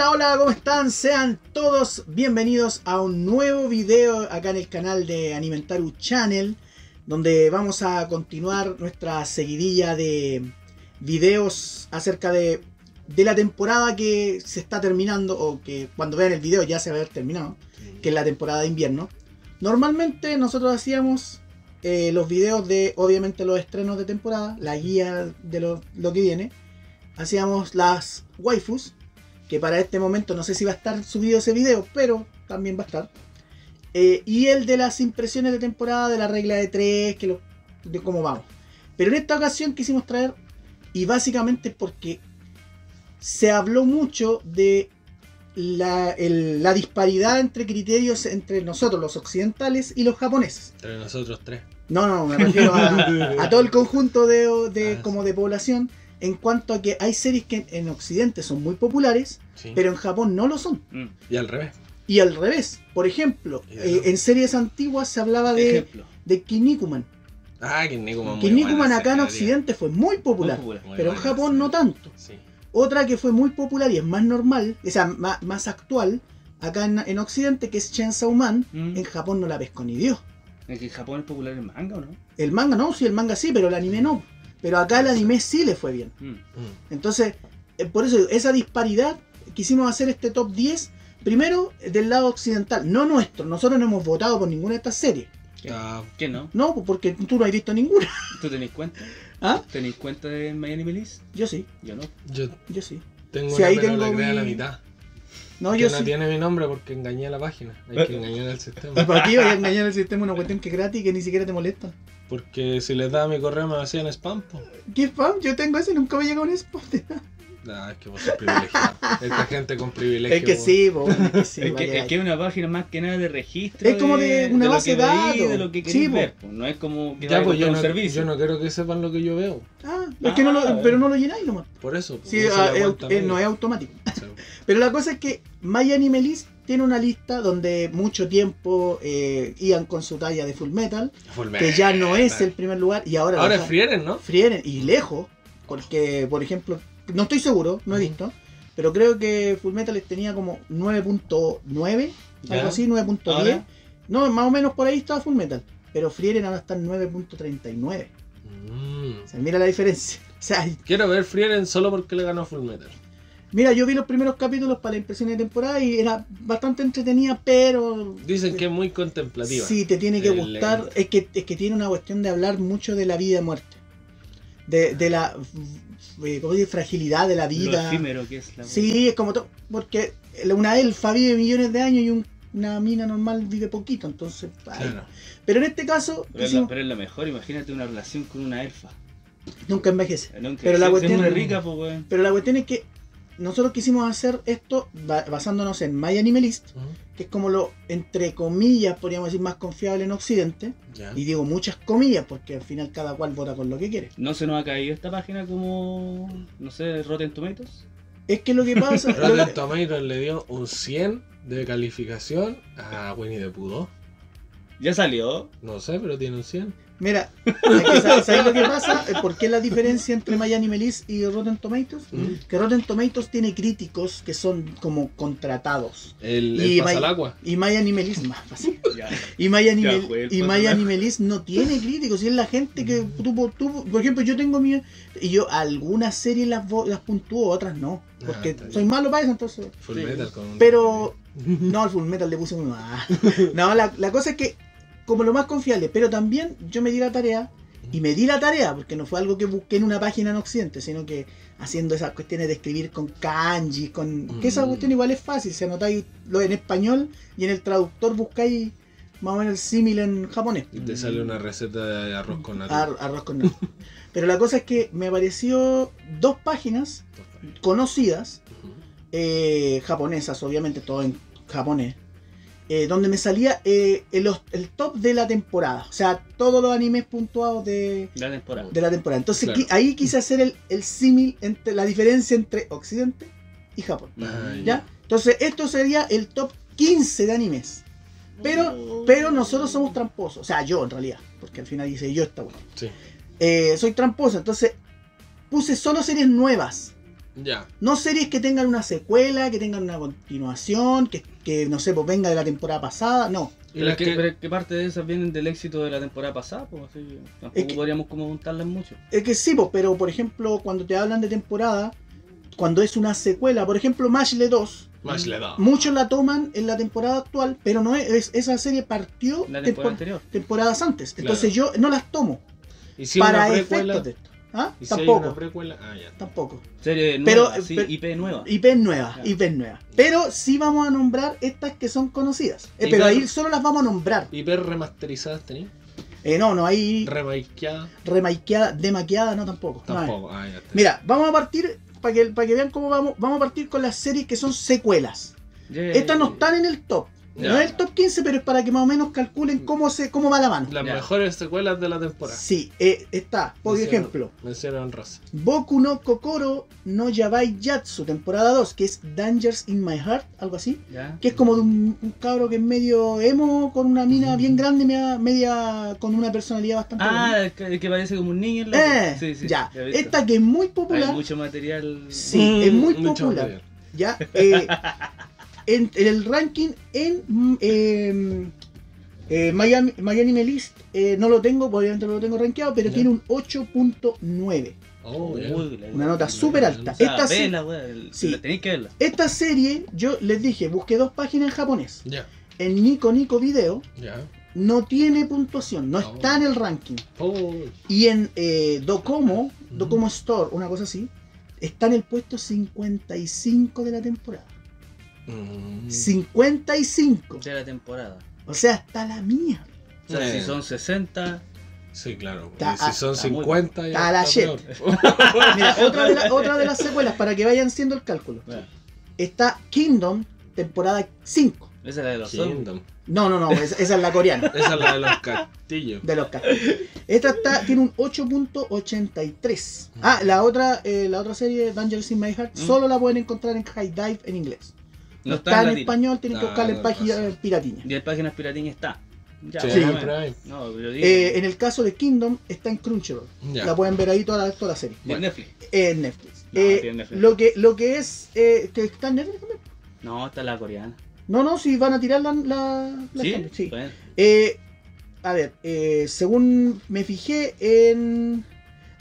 Hola, hola, ¿cómo están? Sean todos bienvenidos a un nuevo video acá en el canal de Animentaru Channel, donde vamos a continuar nuestra seguidilla de videos acerca de, de la temporada que se está terminando, o que cuando vean el video ya se va a haber terminado, que es la temporada de invierno. Normalmente nosotros hacíamos eh, los videos de, obviamente, los estrenos de temporada, la guía de lo, lo que viene. Hacíamos las waifus, que para este momento no sé si va a estar subido ese video, pero también va a estar. Eh, y el de las impresiones de temporada de la regla de tres, que lo, de cómo vamos. Pero en esta ocasión quisimos traer, y básicamente porque se habló mucho de la, el- la disparidad entre criterios entre nosotros, los occidentales, y los japoneses. Entre nosotros tres. No, no, me refiero a, a todo el conjunto de, de- Ah, como de población. En cuanto a que hay series que en Occidente son muy populares, Sí. pero en Japón no lo son. Mm. Y al revés. Y al revés, por ejemplo, eh, en series antiguas se hablaba de, Ejemplo. de Kinnikuman. Ah, Kinnikuman. Kinnikuman acá en. Occidente fue muy popular, Muy popular. Muy pero en Japón no tanto. Sí. Otra que fue muy popular y es más normal, o sea, más, más actual, acá en, en Occidente, que es Chainsaw Man, Mm. en Japón no la pesco ni Dios. ¿En que en Japón es popular el manga o no? El manga no, sí, el manga sí, pero el anime no. Pero acá el anime sí le fue bien. Mm. Mm. Entonces, eh, por eso esa disparidad, quisimos hacer este top 10, primero del lado occidental, no nuestro, nosotros no hemos votado por ninguna de estas series. ¿Qué? Ah, ¿Qué no? No, porque tú no has visto ninguna. ¿Tú tenés cuenta? ¿Ah? ¿Tenés cuenta de My Anime List? Yo sí, Yo no. yo yo sí. tengo Sí, una, ahí pero tengo la a la mi- mitad. No, que yo no sí. tiene mi nombre porque engañé a la página. Hay que engañar al ¿Y sistema. para qué iba a engañar al sistema una cuestión que es gratis y que ni siquiera te molesta? Porque si les daba mi correo me hacían spam. po. ¿Qué spam? Yo tengo ese y nunca me llega un spam. Ah, es que vos sos privilegiado. Esta gente con privilegio. Es que po. sí, po, es que sí. es, que, es que una página más que nada de registro. Es como de una base de datos. de lo que Sí, ver. po. No es como que Ya, pues yo no, un servicio. yo no quiero que sepan lo que yo veo. Ah, es que no lo, Ah. pero no lo llenáis nomás. Por eso. Sí, no ah, es eh, no es automático. Sí. Pero la cosa es que My Anime List tiene una lista donde mucho tiempo eh, iban con su talla de Full Metal, Full que ya no es metal. el primer lugar y ahora, Ahora es Frieren, ¿no? Frieren y lejos, porque por ejemplo, no estoy seguro, no he visto, pero creo que Full Metal les tenía como 9.9, Ya. algo así, 9.10. Ahora. No, más o menos por ahí estaba Full Metal, pero Frieren ahora está en 9.39. Mm. O sea, mira la diferencia. O sea, Quiero ver Frieren solo porque le ganó Full Metal. Mira, yo vi los primeros capítulos para la impresión de temporada y era bastante entretenida, pero Dicen que es muy contemplativa. Sí, te tiene que El- gustar. Es que, es que tiene una cuestión de hablar mucho de la vida y muerte. De, de la eh, ¿cómo dice? fragilidad de la Lo vida. efímero que es la Sí, es como todo. Porque una elfa vive millones de años y un- una mina normal vive poquito. Entonces. Claro. Pero en este caso, Pero es, la, pero es la mejor, imagínate una relación con una elfa. nunca envejece. Nunca- Pero la cuestión- rica, pues. Pero la cuestión es que nosotros quisimos hacer esto ba- basándonos en My Anime List, Ujú. que es como lo, entre comillas, podríamos decir, más confiable en Occidente. Y digo muchas comillas, porque al final cada cual vota con lo que quiere. ¿No se nos ha caído esta página como, no sé, Rotten Tomatoes? Es que lo que pasa. Rotten que- Tomatoes le dio un 100 de calificación a Winnie the Pooh 2. Ya salió. No sé, pero tiene un 100. Mira, es que ¿sabes, sabes lo que pasa? Eh, ¿Por qué la diferencia entre My Anime List y Rotten Tomatoes? Mm. Que Rotten Tomatoes tiene críticos que son como contratados. El, Y el pasa My- al agua. Y My Anime List, más fácil. Ya. Y My y List no tiene críticos. Y es la gente que Mm. tú, tú- por ejemplo, yo tengo mi. Y yo algunas series las, vo- las puntúo, otras no. Ah, Porque bien. soy malo para eso, entonces. Full Sí. Metal con Pero No, al Full Metal le puse muy mal. No, la, la cosa es que, como lo más confiable, pero también yo me di la tarea, y me di la tarea, porque no fue algo que busqué en una página en Occidente, sino que haciendo esas cuestiones de escribir con kanji, con. que esa Mm. cuestión igual es fácil, si anotáis lo en español y en el traductor buscáis más o menos el símil en japonés. Y te sale una receta de arroz con natura. Ar- arroz con nata. Pero la cosa es que me apareció dos páginas conocidas eh, japonesas, obviamente todo en japonés, eh, donde me salía eh, el, el top de la temporada, o sea, todos los animes puntuados de, La temporada. de la temporada. Entonces Claro. qui- ahí quise hacer el, el símil entre la diferencia entre Occidente y Japón. Ah, ¿Ya? Entonces esto sería el top 15 de animes. Pero, pero nosotros somos tramposos, o sea, yo en realidad, porque al final dice yo esta bueno. Sí. Eh, soy tramposo, entonces puse solo series nuevas. Ya. No series que tengan una secuela, que tengan una continuación, que, que no sé, pues venga de la temporada pasada, no. Y Pero las es que, pero parte de esas vienen del éxito de la temporada pasada, pues así tampoco Es que- podríamos como juntarlas mucho. Es que sí, pues, pero por ejemplo, cuando te hablan de temporada, cuando es una secuela, por ejemplo, Mashle 2, Más le da. muchos la toman en la temporada actual, pero no es, es- esa serie partió La tempo- temporada anterior. temporadas antes. Entonces yo no las tomo Y si para una efectos de esto. ¿Ah? Y si hay Tampoco. una precuela. Ah, ya. Tampoco. Serie Pero- nueva, sí, pero- IP nueva. IP nueva, Ya. IP nueva. Pero sí vamos a nombrar estas que son conocidas. Eh, pero ahí solo las vamos a nombrar. Hiper remasterizadas tenía. Eh, no, no hay Remakeada. remaqueada, demaqueada, no tampoco. No. Tampoco. Ah, ya. Mira, vamos a partir, para que, para que vean cómo vamos, vamos a partir con las series que son secuelas. Yeah. Estas no están en el top. No Ya. es el top 15, pero es para que más o menos calculen cómo se cómo va la mano. Las Ya. mejores secuelas de la temporada. Sí, eh, está, por Menciona- ejemplo, Menciona honrosa. Boku no Kokoro no Yabai Yatsu, temporada 2, que es Dangers in My Heart, algo así. Ya. Que es como de un, un cabro que es medio emo, con una mina bien grande, media, media- con una personalidad bastante Ah, el que, el que parece como un niño en la Eh, Sí, sí. ya. visto. Esta que es muy Hay popular, mucho material. Sí, es muy mucho popular. material. ya. eh, en, en el ranking en mm, eh, eh, Miami, Miami List eh, no lo tengo, obviamente no lo tengo rankeado, pero tiene un 8.9. Oh, la- Una nota súper alta. O sea, Esta, vela, el- Sí. la tenéis que verla. esta serie, yo les dije, busqué dos páginas en japonés. Ya. En Nico Nico Video Ya. no tiene puntuación, no Oh. está en el ranking. Oh. Y en eh, Docomo, Mm. Docomo Store, una cosa así, está en el puesto 55 de la temporada. Mm. 55. De la temporada. O sea, está la mía. O sea, Eh. si son 60. Sí, claro. Está- y si son está muy- 50 ya está la está. Mira, otra de, la- otra de las secuelas, para que vayan haciendo el cálculo. Está Kingdom, temporada 5. Esa es la de los. Kingdom. No, no, no, esa, esa es la coreana. Esa es la de los castillos. De los cascos. Esta está, tiene un 8.83. Ah, la otra, eh, la otra serie, Dangerous in My Heart, Mm. solo la pueden encontrar en High Dive en inglés. No está, está en en español, tienen que buscarla en no página pasa. piratiña. Y en páginas piratinas está. Ya, Sí, Sí. No, pero. Eh, en el caso de Kingdom, está en Crunchyroll. Ya. La pueden ver ahí toda la, toda la serie. en Netflix. En Netflix. No, Eh, Netflix. lo, que, lo que es. eh, que está en Netflix también. No, está la coreana. No, no, si van a tirar la. la, la ¿Sí? sí. Bueno, Eh, a ver, eh, según me fijé en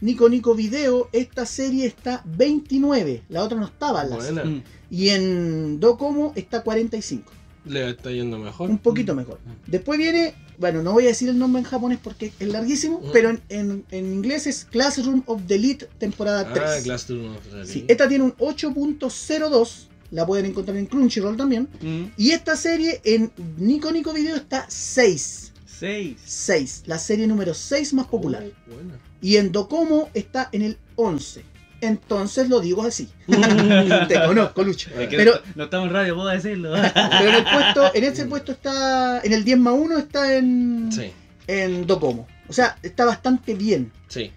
Nico Nico Video, esta serie está 29. La otra no estaba. en la Buena. mm, Y en Docomo está 45. Le está yendo mejor. Un poquito mejor. Después viene, bueno, no voy a decir el nombre en japonés porque es larguísimo, Mm. pero en, en- en inglés es Classroom of the Elite temporada 3. Ah, Classroom of the Sí, Elite. esta tiene un 8.02, la pueden encontrar en Crunchyroll también. mm, Y esta serie en Nico Nico Video está 6. Seis. 6, la serie número 6 más popular. Oh, buena. Y en Docomo está en el 11. Entonces lo digo así. Te conozco, Lucho. Es que Pero- no, no estamos en radio, puedo decirlo. Pero en el puesto, en ese puesto está, en el 10 más 1 está en, Sí, en Docomo. O sea, está bastante bien. sí.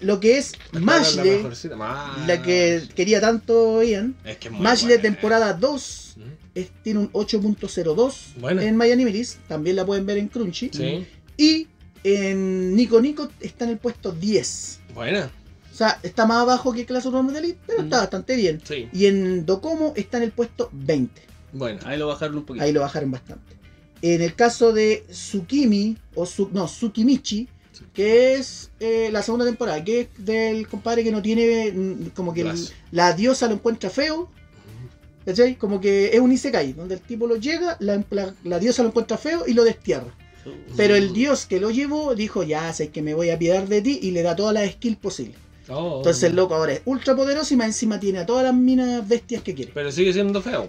Lo que es la Mashle. Más- la que quería tanto Ian, Es que Mashle temporada 2 Mm. es- tiene un 8.02 Buena. en Miami también la pueden ver en Crunchy. Sí, Y en Nico Nico está en el puesto 10. buena. O sea, está más abajo que Classroom of Elite, pero está Mm. bastante bien. Sí, Y en Docomo está en el puesto 20. buena. Ahí lo bajaron un poquito. Ahí lo bajaron bastante. En el caso de Tsukimi, o su, no, Tsukimichi, que es eh, la segunda temporada, que es del compadre que no tiene, mm, como que el- la diosa lo encuentra feo, ¿cachai? Como que es un Isekai, donde el tipo lo llega, la, la- la diosa lo encuentra feo y lo destierra. Pero el dios que lo llevó dijo, ya sé que me voy a piedar de ti y le da todas las skills posibles. Oh. Entonces el loco ahora es ultra poderoso y más encima tiene a todas las minas bestias que quiere. Pero sigue siendo feo.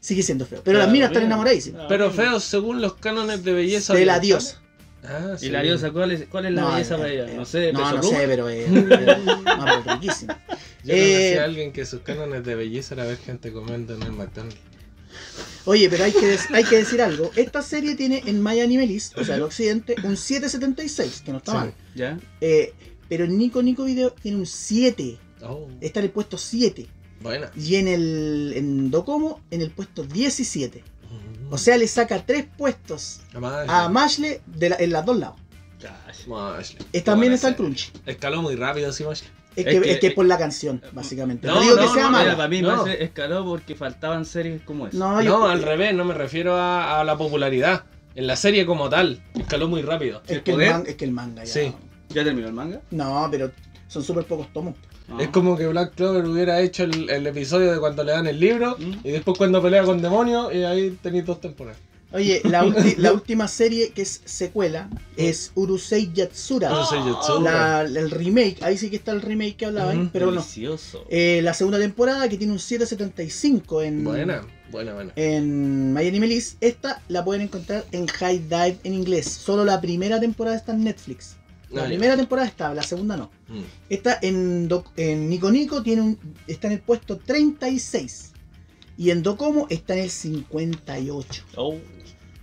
Sigue siendo feo. Pero las minas están enamoradísimas. Ah, Pero feo según los cánones de belleza. De la diosa. Ah, sí. ¿Y la diosa cuál es, cuál es la No, belleza eh, para ella? eh, No sé, No, no pluma. sé, pero es, es riquísimo. Yo Eh, conocí a alguien que sus cánones de belleza era ver gente comiendo en el McDonald's. Oye, pero hay que, dec- hay que decir algo. Esta serie tiene en My Anime List, o sea, el occidente, un 7.76, que no está Sí. mal. ¿Ya? Eh, pero en Nico Nico Video tiene un 7. Oh, Está en el puesto 7. buena. Y en el en Docomo, en el puesto 17. O sea, le saca 3 puestos a Mashle la- en los dos lados. Mashle. Eh, también está buena Crunchy. Escaló muy rápido, sí, Mashle. Es, Es que, que- es que es por la canción, básicamente. No, No, digo no, que sea no, mala. Mira, para mí No. me escaló porque faltaban series como esa. No, yo- al revés, no me refiero a, a la popularidad. En la serie como tal, escaló muy rápido. es, que el man- es que el manga ya. Sí. ¿Ya terminó el manga? No, pero son súper pocos tomos. No. Es como que Black Clover hubiera hecho el, el episodio de cuando le dan el libro Mm. y después cuando pelea con demonios y ahí tenéis dos temporadas. Oye, la, última serie que es secuela es Urusei Yatsura. Urusei Yatsura. La- el remake, ahí sí que está el remake que hablaba, Ujú. pero no. Delicioso. Eh, la segunda temporada que tiene un 7.75 en, Buena, buena, buena. en Anime List. Esta la pueden encontrar en High Dive en inglés. Solo la primera temporada está en Netflix. La Ah, ya. primera temporada está, la segunda no. Mm. Esta en Nico Nico tiene un, está en el puesto 36. Y en Docomo está en el 58. Oh.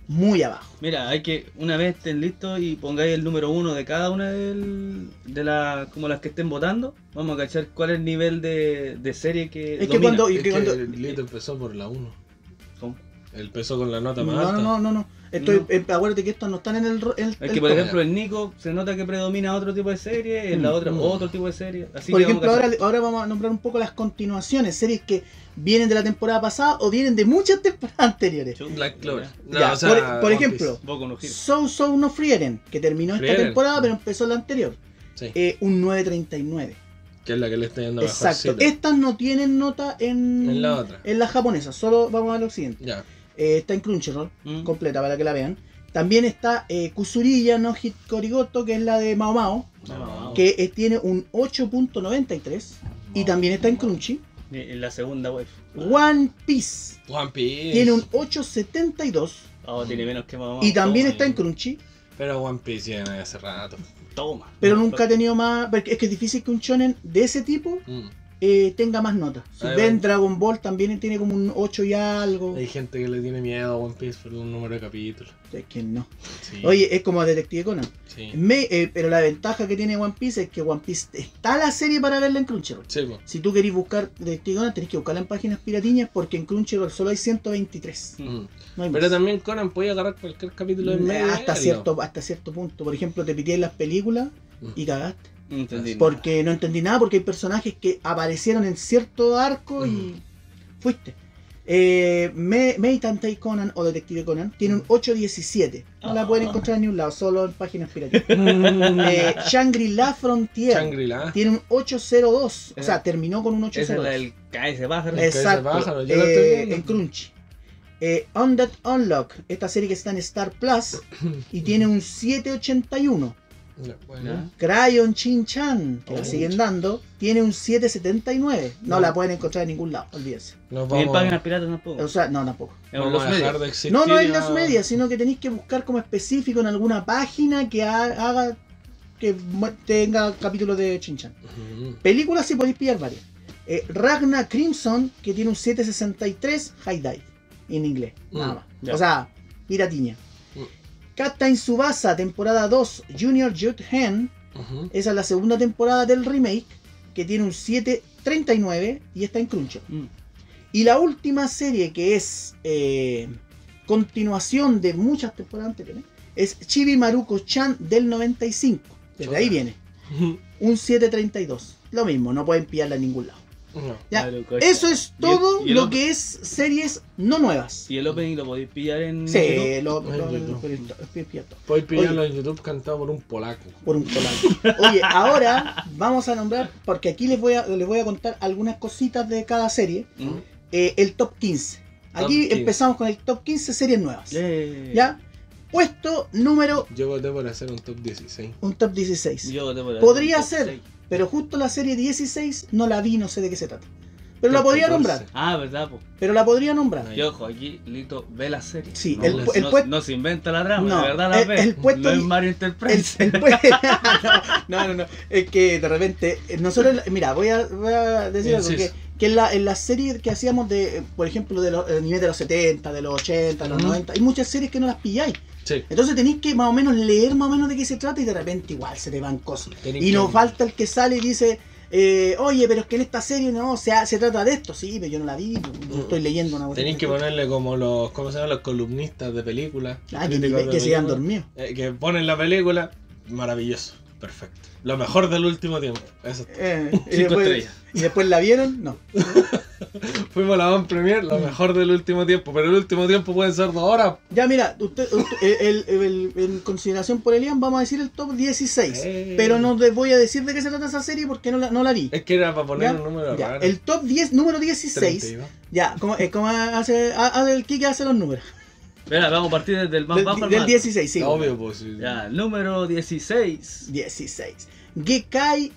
Muy abajo. Mira, hay que, una vez estén listos y pongáis el número uno de cada una del- de las, como las que estén votando, vamos a cachar cuál es el nivel de, de serie que Es que cuando- Es que que cuando- el Lito empezó por la 1. Él empezó con la nota más No, alta. no, no, no, no. Estoy, No. eh, acuérdate que estos no están en el. ro- en el- Es el que por top. ejemplo el Nico se nota que predomina otro tipo de serie, en la Mm. otra Mm. otro tipo de serie. Así Por que ejemplo, vamos ahora, ahora vamos a nombrar un poco las continuaciones, series que vienen de la temporada pasada o vienen de muchas temporadas anteriores. Black Clover. ya. No, Ya, o sea, por, por One ejemplo. So So No Frieren, que terminó esta temporada pero empezó la anterior. Sí, Eh, un 9.39. que es la que le está yendo Exacto. Estas no tienen nota en, En la otra. en la japonesa, solo vamos a lo siguiente. Ya. Eh, está en Crunchyroll, Mm. completa para que la vean. También está eh, Kusuriya no Hikorigoto, que es la de Mao Mao, No. que eh, tiene un 8.93. Y también está en Crunchy. En la segunda web. One Piece One Piece. tiene un 8.72. Oh, tiene menos que mamá. Y también Toma, está en. Crunchy. Pero One Piece viene hace rato. Toma. Pero nunca ha tenido más. porque Es que es difícil que un shonen de ese tipo Mm. Eh, tenga más notas. Si Ahí ven va. Dragon Ball también tiene como un 8 y algo. Hay gente que le tiene miedo a One Piece por un número de capítulos. Es que no. Sí. Oye, es como Detective Conan. Sí. Me- eh, pero la ventaja que tiene One Piece es que One Piece está la serie para verla en Crunchyroll. Sí. Si tú querés buscar Detective Conan, tenés que buscarla en páginas piratiñas porque en Crunchyroll solo hay 123. Mm. Mm. No hay Pero también Conan podía agarrar cualquier capítulo en medio. hasta cierto, hasta cierto punto. Por ejemplo, te pité las películas Mm. y cagaste. Entendí. Porque no entendí nada, porque hay personajes que aparecieron en cierto arco y Mm. fuiste. Eh, Me- Meitantai Conan o Detective Conan tiene un 817. No la Ah. pueden encontrar en ningún lado, solo en páginas piratas. eh, Shangri-La Frontier Shangri-La. tiene un 802. O Esa- sea, terminó con un Esa es 802. la del KS pájaro. Es- Exacto. pájaro, yo la estoy eh, en Crunchy. Eh, Undead Unlock, esta serie que está en Star Plus y tiene un 781. Bueno. Crayon Chin Chan, que la Oh. siguen dando, tiene un 779. No No. la pueden encontrar en ningún lado, olvídense. Nos Ni en páginas piratas tampoco. O sea, no, tampoco. Los medios. de. No, no en las medias, sino que tenéis que buscar como específico en alguna página que ha- haga que tenga capítulos de Chin Chan. Ujú. Películas sí podéis pillar varias. Eh, Ragna Crimson, que tiene un 763 High Dive en inglés, nada Mm, más. ya. O sea, piratiña. Captain Subasa, temporada 2, Junior Hen, Ujú. esa es la segunda temporada del remake, que tiene un 739 y está en Crunchyroll. Mm. Y la última serie que es eh, continuación de muchas temporadas anteriores es Chibi Maruko-chan del 95. Desde ahí viene. Un 732. Lo mismo, no pueden pillarla en ningún lado. No. Ya. Eso es Y el- todo y el lo que es series no nuevas. Y el opening lo podéis pillar en. Sí, YouTube. lo, lo- lo-. Puedes pillarlo en YouTube cantado por un polaco. por un polaco. Oye, ahora vamos a nombrar, porque aquí les voy a, les voy a contar algunas cositas de cada serie. Mm. Eh, el top 15. Top Aquí 15. empezamos con el top 15 series nuevas. Yeah. ¿Ya? Puesto número Yo voté por hacer un top 16. un top 16. Yo te voy a Podría dar un top ser. Pero justo la serie 16 no la vi, no sé de qué se trata. Pero la podría 14. nombrar. Ah, verdad, po. Pero la podría nombrar. Y ojo, aquí Lito ve la serie. Sí, No, el, el no, puesto. no se inventa la trama, No, de verdad la el- ve. el puesto no es Mario El, Enterprise. el no, no, no. Es que de repente, eh, nosotros, mira, voy a, voy a decir algo, que, que en la, en la serie que hacíamos de, eh, por ejemplo, de los el nivel de los 70, de los 80, de los Ujú. 90, hay muchas series que no las pilláis. Sí. Entonces tenéis que más o menos leer más o menos de qué se trata y de repente igual se te van cosas. Y que- nos falta el que sale y dice, eh, oye, pero es que en esta serie no, se, se trata de esto. Sí, pero yo no la vi, yo estoy leyendo una Tenéis que ponerle como los, ¿cómo se llaman? Los columnistas de películas. Ah, que, de que se películas, dormidos. eh, que ponen la película, maravilloso. Perfecto. Lo mejor del último tiempo. Eso. Eh, y, Cinco después, estrellas. y después la vieron, no. Fuimos a la Van Premier, lo mejor del último tiempo. Pero el último tiempo puede ser dos horas. Ya mira, usted, usted- el- el- el- en consideración por Elian vamos a decir el top 16. Eh. Pero no les voy a decir de qué se trata esa serie porque no la, no la vi. Es que era para poner Ya, un número ya, raro. El top 10, número 16. 32. Ya, como, eh, como hace, ha- hace el Kike hace los números. Espera, vamos a partir desde el más Del, bajo al del más 16, sí. Obvio, pues. sí. Ya, número 16. 16. Gekai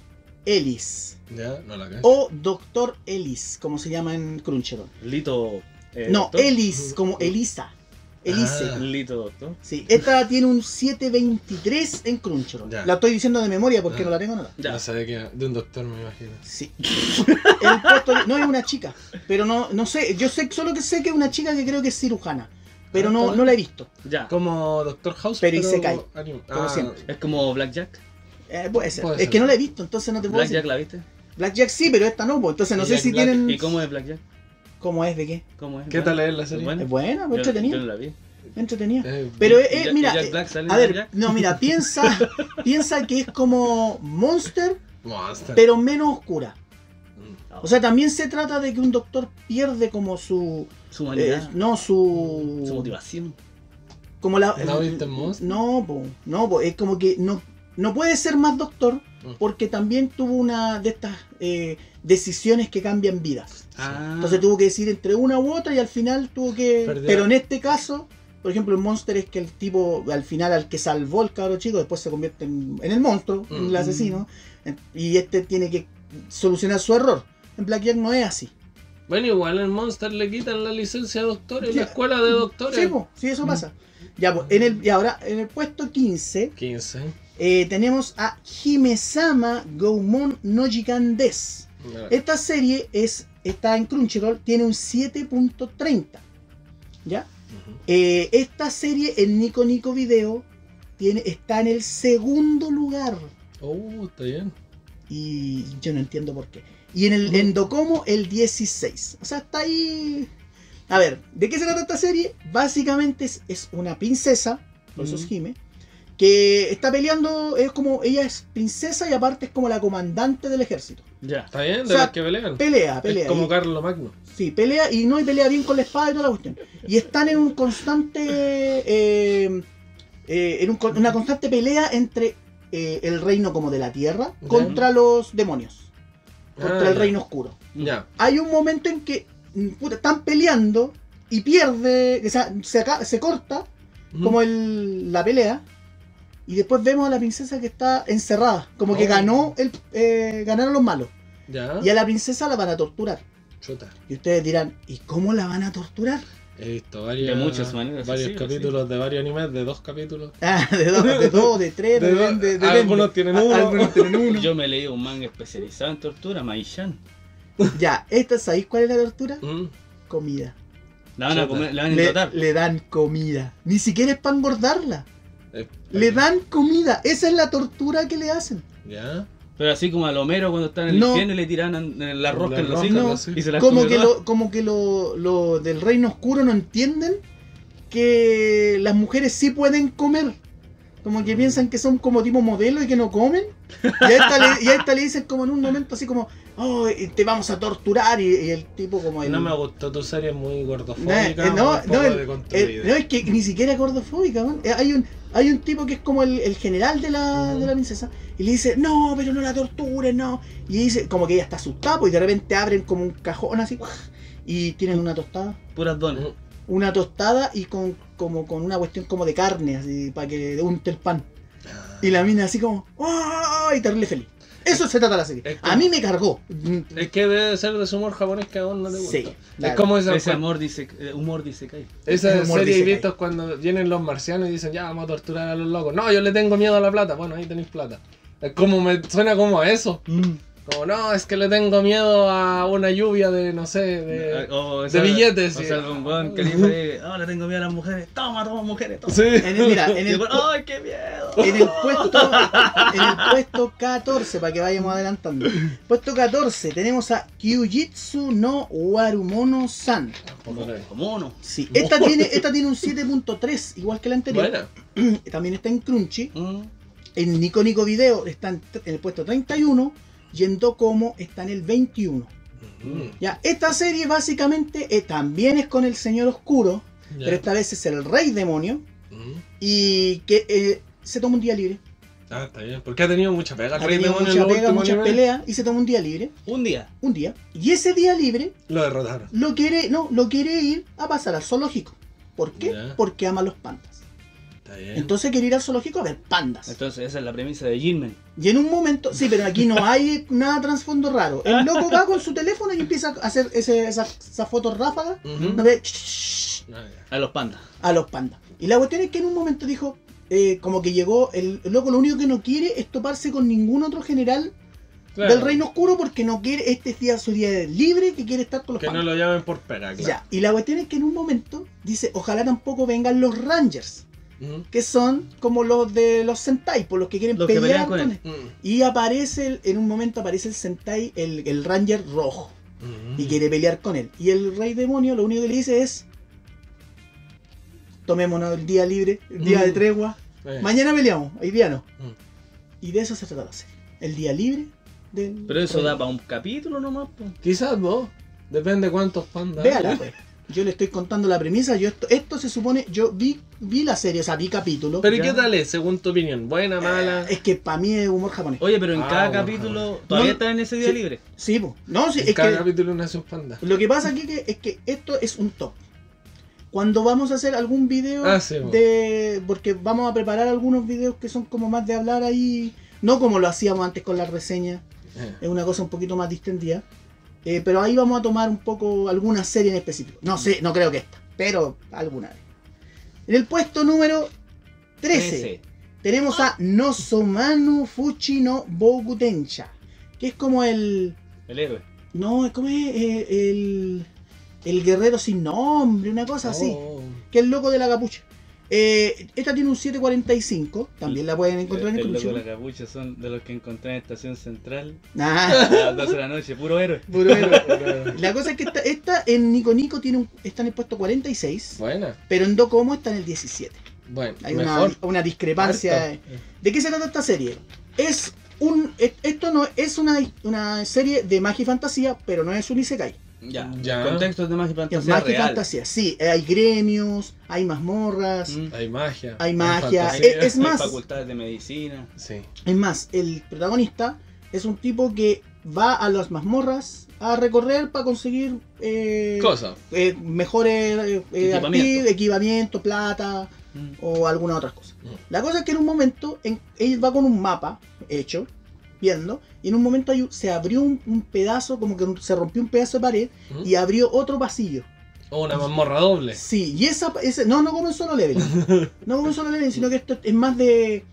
Ellis. Ya, no la. O Doctor Ellis, como se llama en Crunchyroll. Lito. eh, no, doctor. Ellis, como Elisa. Elise. Ah. Lito, doctor. Sí, esta tiene un 723 en Crunchyroll. Ya. La estoy diciendo de memoria porque Ah. no la tengo nada. Ya. No sé de qué. De un doctor, me imagino. Sí. El puesto- no es una chica, pero no, no sé. Yo sé solo que sé que es una chica que creo que es cirujana, pero no, no la he visto. Ya. Como Doctor House. Pero Isekai, anime. como Ah, siempre. Es como Blackjack. Eh, puede ser. Puede es que no la he visto, entonces no te puedo Blackjack decir. la viste. Blackjack sí, pero esta no, pues entonces no sé Jack si Black. tienen. ¿Y cómo es Blackjack? ¿Cómo es de qué? ¿Cómo es? ¿Qué tal es la serie? buena? Es buena, pues Yo- entretenida. Yo no la vi. Entretenida. Eh, Pero ¿Y eh, Jack- mira, Jack eh, Black a ver, Blackjack? no, mira, piensa, piensa que es como Monster, Monster. pero menos oscura. Mm. O sea, también se trata de que un doctor pierde como su, Su eh, humanidad. no su, Su motivación. como la, ¿No Monster? no, po, no, po, es como que no, no puede ser más doctor Mm. porque también tuvo una de estas eh, decisiones que cambian vidas. Ah. Entonces tuvo que decir entre una u otra y al final tuvo que. Perdió. Pero en este caso, por ejemplo, el Monster es que el tipo, al final, al que salvó el cabro chico, después se convierte en, en el monstruo, en el Mm. asesino. Y este tiene que solucionar su error. En Blackjack no es así. Bueno, igual en Monster le quitan la licencia de doctor en Sí. la escuela de doctores. Sí, po, sí, eso Mm. pasa. Ya, pues, en el, y ahora, en el puesto 15, 15. eh, tenemos a Himesama Goumon no Jikan Des. Mira. Esta serie es, está en Crunchyroll, tiene un 7.30. ¿Ya? Eh, esta serie en Nico Nico Video tiene, está en el segundo lugar. Oh, está bien. Y yo no entiendo por qué. Y en el en Docomo el 16. O sea, está ahí. A ver, ¿de qué se trata esta serie? Básicamente es, es una princesa, por eso es. Hime, que está peleando, es como, ella es princesa y aparte es como la comandante del ejército. Ya. Está bien, de O sea, las que pelean. Pelea, pelea. Es como y- Carlos Magno. Sí, pelea y no, y pelea bien con la espada y toda la cuestión. Y están en un constante. eh, eh, en un una constante pelea entre eh, el reino como de la tierra Ya. contra los demonios. Contra Ah, el reino oscuro. Ya. Hay un momento en que mm, puta, están peleando y pierde. O sea, se corta como el, la pelea. Y después vemos a la princesa que está encerrada. Como que Oh. ganó el, eh, ganaron los malos. Ya. Y a la princesa la van a torturar. Chuta. Y ustedes dirán, ¿y cómo la van a torturar? He visto varias, De muchas maneras, varios sí, capítulos de varios animes, de dos capítulos. Ah, de dos, de dos, de tres, De de, dos- de- de- algunos de- tienen a- uno. Algunos tienen uno. Yo me leí un manga especializado en tortura, Maishan. Ya, esta, ¿sabéis cuál es la tortura? Mm. Comida. La van a comer, la van a Le, le dan comida. Ni siquiera es para engordarla. Le dan comida. Esa es la tortura que le hacen. Ya. Pero así como al Homero cuando está en el No. infierno y le tiran la rosca en los hijos y se la Como come que, lo, como que lo, lo del reino oscuro no entienden que las mujeres sí pueden comer. Como que piensan que son como tipo modelo y que no comen. Y a esta le, y a esta le dicen como en un momento así como, oh, te vamos a torturar. Y, y el tipo como el... No me gustó tu serie, es muy gordofóbica. eh, no, no, el-. Eh, no, es que ni siquiera es gordofóbica, man. Eh, Hay un, hay un tipo que es como el, el general de la, de la princesa y le dice, no, pero no la torturen, no. Y dice, como que ella está asustada, pues, y de repente abren como un cajón así y tienen una tostada. Puras donas. Una tostada y con, como, con una cuestión como de carne, así, para que unte el pan. Y la mina así como, ¡oh! y terrible feliz. Eso se trata la serie. Es A mí me cargó. Es que debe ser de su humor japonés que a vos no te gusta. Sí, Es como esa, Ese amor dice, eh, humor dice que hay. esa humor serie que vistos cuando vienen los marcianos y dicen, ya vamos a torturar a los locos. No, yo le tengo miedo a la plata. Bueno, ahí tenéis plata. Es como me suena como a eso. Como, no, es que le tengo miedo a una lluvia de, no sé, de... O de billetes, O sea, un weón que dice, oh, le tengo miedo a las mujeres. Toma, toma, mujeres, toma. Sí. En el- mira, en el, ¡Ay, qué miedo! en el puesto en el puesto 14 para que vayamos adelantando puesto 14 tenemos a Kyujitsu no Warumono San Como, como uno. sí esta tiene esta tiene un 7.3 igual que la anterior Buena. también está en Crunchy Mm. En Nico Nico Video está en, en el puesto 31 y en Docomo está en el 21. Mm, Ya, esta serie básicamente eh, también es con el Señor Oscuro, pero esta vez es el Rey Demonio Mm. y que eh, se toma un día libre. Ah, está bien. Porque ha tenido mucha pega. Ha Rey tenido Demonio mucha pega, muchas peleas y se toma un día libre, Un día. un día. Y ese día libre Lo derrotaron. lo quiere, no, lo quiere ir a pasar al zoológico. ¿Por qué? Porque ama los pandas. Está bien. Entonces quiere ir al zoológico a ver pandas. Entonces esa es la premisa de Gilman. Y en un momento, sí, pero aquí no hay nada trasfondo raro. El loco va con su teléfono y empieza a hacer ese, esa, esa foto ráfaga Ujú. ¿no ve? Ah. A los pandas. a los pandas. Y la cuestión es que en un momento dijo, eh, como que llegó, el, el loco lo único que no quiere es toparse con ningún otro general Claro. del Reino Oscuro porque no quiere, este día su día libre que quiere estar con los Que no lo llamen por pera, claro. Ya, y la cuestión es que en un momento dice, ojalá tampoco vengan los Rangers, Mm, que son como los de los Sentai, por los que quieren Los pelear con con él. él. mm, Y aparece, el- en un momento aparece el Sentai, el, el Ranger rojo, mm. y quiere pelear con él. Y el Rey Demonio lo único que le dice es, tomémonos el día libre, el día Mm. de tregua, Eh, mañana peleamos, hoy día no. mm. Y de eso se trata la serie, el día libre del... Pero eso Rey da para un capítulo nomás. po. Quizás dos. Depende cuántos pandas. Véala, pues. Yo le estoy contando la premisa. Yo esto, esto se supone. Yo vi, vi la serie, o sea, vi capítulo. Pero ¿y qué tal es, según tu opinión? ¿Buena, mala? Es que para mí es humor japonés. Oye, pero en Ah, cada bueno. capítulo todavía No, están en ese día sí. libre. Sí, po. No, sí, en es cada que. capítulo nace un panda. Lo que pasa aquí que, es que esto es un top. Cuando vamos a hacer algún video Ah, sí, po. de. Porque vamos a preparar algunos videos que son como más de hablar ahí. No como lo hacíamos antes con las reseñas. Eh, Es una cosa un poquito más distendida. Eh, pero ahí vamos a tomar un poco alguna serie en específico. No sé, no creo que esta, pero alguna vez. En el puesto número 13, tenemos a Nosomanu Fuchi no Bokutencha. Que es como el. El héroe. No, es como Eh, el. El guerrero sin nombre, una cosa así. oh. Que es el loco de la capucha. Eh, esta tiene un 745. También la pueden encontrar en el loco de descripción. la capucha son de los que encontré en Estación Central Ah, a las 12 de la noche. Puro héroe. puro héroe. La cosa es que esta, esta en Nico Nico tiene un, está en el puesto 46, Buena. pero en Docomo está en el 17. Bueno, Hay una, mejor. una discrepancia. Harto. ¿De qué se trata esta serie? Es un esto no es una, una serie de magia y fantasía, pero no es un isekai. Ya. Ya. Contextos de magia y Es fantasía magia y real. fantasía. Sí, hay gremios, hay mazmorras, Mm. Hay magia. Hay magia. fantasía. Es- es Hay más- facultades de medicina. Sí. Es más, el protagonista es un tipo que va a las mazmorras a recorrer para conseguir eh, Cosa. eh, mejores eh, eh, Equipamiento. equipamiento, plata Mm. o alguna otras cosas. Mm. La cosa es que en un momento en, él va con un mapa hecho, viendo, y en un momento hay un- se abrió un, un pedazo, como que se rompió un pedazo de pared ¿Mm? y abrió otro pasillo. O una mazmorra doble. Sí, y esa, ese, no, no como en solo level. no como en solo level, sino que esto es más de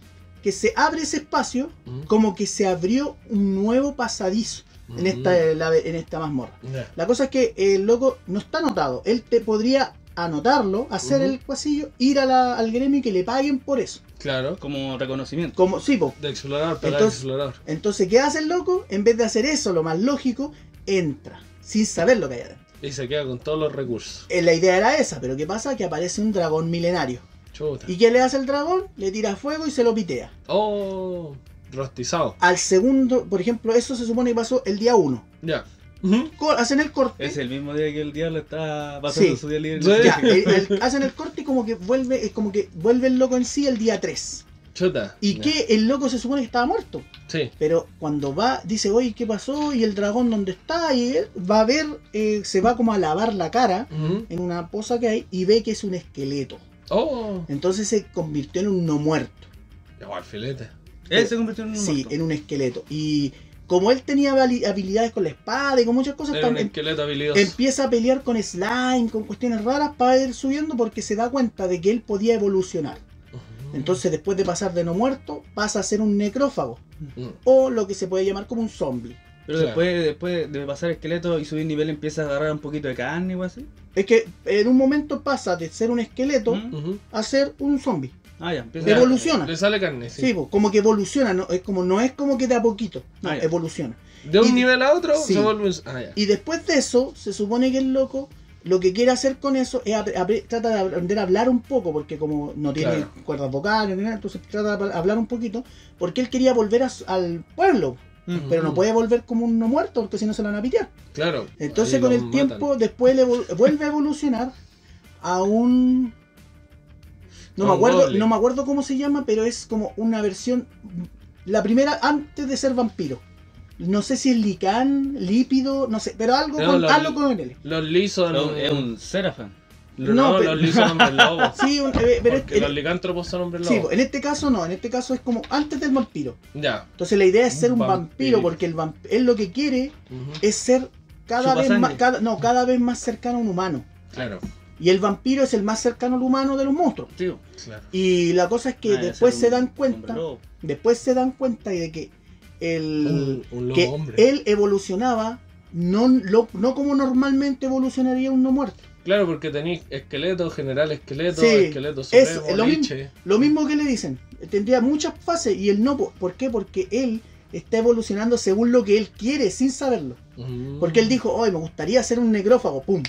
que se abre ese espacio Mm. como que se abrió un nuevo pasadizo en esta, la- en esta mazmorra. La cosa es que el loco no está anotado. Él te podría anotarlo, hacer el pasillo, ir a la- al gremio y que le paguen por eso. Claro. Como reconocimiento. Como, sí, po. De explorador, pegar Entonces- explorador. Entonces, ¿qué hace el loco? En vez de hacer eso, lo más lógico, entra, sin saber lo que hay adentro. Y se queda con todos los recursos. Eh, La idea era esa, pero ¿qué pasa? Que aparece un dragón milenario. Chuta. ¿Y qué le hace el dragón? Le tira fuego y se lo pitea. Oh, rostizado. Al segundo, por ejemplo, eso se supone que pasó el día 1. Ya. Hacen el corte. Es el mismo día que el diablo está pasando Sí. su día libre. Sí. Ya, el- el- hacen el corte y como que vuelve, es como que vuelve el loco en sí el día 3. Chuta. Y Ya. que el loco se supone que estaba muerto. Sí. Pero cuando va, dice, oye, ¿qué pasó? Y el dragón, ¿dónde está? Y él va a ver, eh, se va como a lavar la cara en una poza que hay y ve que es un esqueleto. Oh. Entonces se convirtió en un no muerto. Llegó al filete. Él se convirtió en un Sí, muerto. en un esqueleto. Y como él tenía habilidades con la espada y con muchas cosas, Era también empieza a pelear con slime, con cuestiones raras para ir subiendo porque se da cuenta de que él podía evolucionar. Entonces después de pasar de no muerto, pasa a ser un necrófago. Mm. O lo que se puede llamar como un zombie. Pero Claro. después, después de pasar esqueleto y subir nivel empieza a agarrar un poquito de carne o así. Es que en un momento pasa de ser un esqueleto ¿Mm? A ser un zombie. Ah, ya, empieza. Evoluciona. Le sale carne, sí. Sí, como que evoluciona, no es como no es como que de a poquito, no, Ah, evoluciona. De un Y- nivel a otro Sí. se vuelve un... Ah, ya. Y después de eso, se supone que el loco lo que quiere hacer con eso es trata de aprender a hablar un poco, porque como no tiene Claro. cuerdas vocales, ni nada, entonces trata de hablar un poquito, porque él quería volver a al pueblo, pero no puede volver como un no muerto, porque si no se lo van a pitear. Claro. Entonces con el matan. tiempo, después le vuelve a evolucionar a un... No me, acuerdo, no me acuerdo cómo se llama, pero es como una versión... La primera antes de ser vampiro. No sé si es licán, lípido, no sé, pero algo con, los- algo con él. Los lisos No, es un Serafan. no, no, pero- los lisos son hombres lobos. Sí, un- eh, pero porque es- los licántropos son hombres sí, lobos. en este caso no, en este caso es como antes del vampiro. Ya. Entonces la idea es ser un vampiro. vampiro, porque el vamp- él lo que quiere es ser cada vez sangre. más, cada, no, cada vez más cercano a un humano. Claro. Y el vampiro es el más cercano al humano de los monstruos. Tío. Claro. Y la cosa es que Ah, después se dan cuenta, después se dan cuenta de que el Un, un lobo que hombre. él evolucionaba no, lo- no como normalmente evolucionaría un no muerto. Claro, porque tenéis esqueleto, general esqueleto, Sí, esqueleto es supremo, lo mismo. liche. Lo mismo que le dicen, tendría muchas fases y él no. po- ¿Por qué? Porque él está evolucionando según lo que él quiere, sin saberlo. Mm. Porque él dijo, hoy me gustaría ser un necrófago, pum.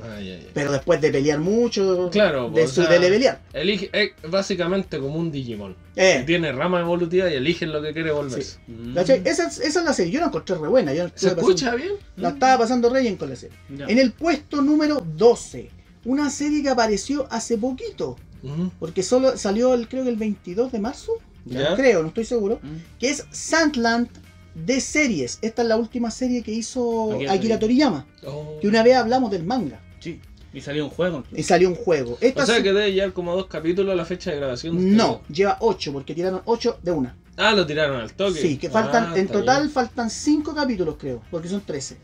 Ay, ay, ay. Pero después de pelear mucho, Claro, de o su sea, de levelear. Elige, es básicamente como un Digimon. Eh, Que tiene rama evolutiva y eligen lo que quiere volverse. Mm. ¿cachai? Esa, es- esa es la serie, yo la encontré re buena. Yo la ¿Se escucha pasando- bien? la estaba pasando re bien con la serie. Ya. En el puesto número 12, una serie que apareció hace poquito, porque solo salió el, creo que el 22 de marzo, Ya. creo, no estoy seguro, Mm. que es Sandland de series. Esta es la última serie que hizo Akira Akira Toriyama, Oh. que una vez hablamos del manga Sí. Y salió un juego. y salió un juego. Esta O sea se- que debe llevar como dos capítulos a la fecha de grabación. este no, lleva 8 porque tiraron 8 de una. Ah, lo tiraron al toque. Sí, que faltan, Ah, en total bien. faltan 5 capítulos creo, porque son 13.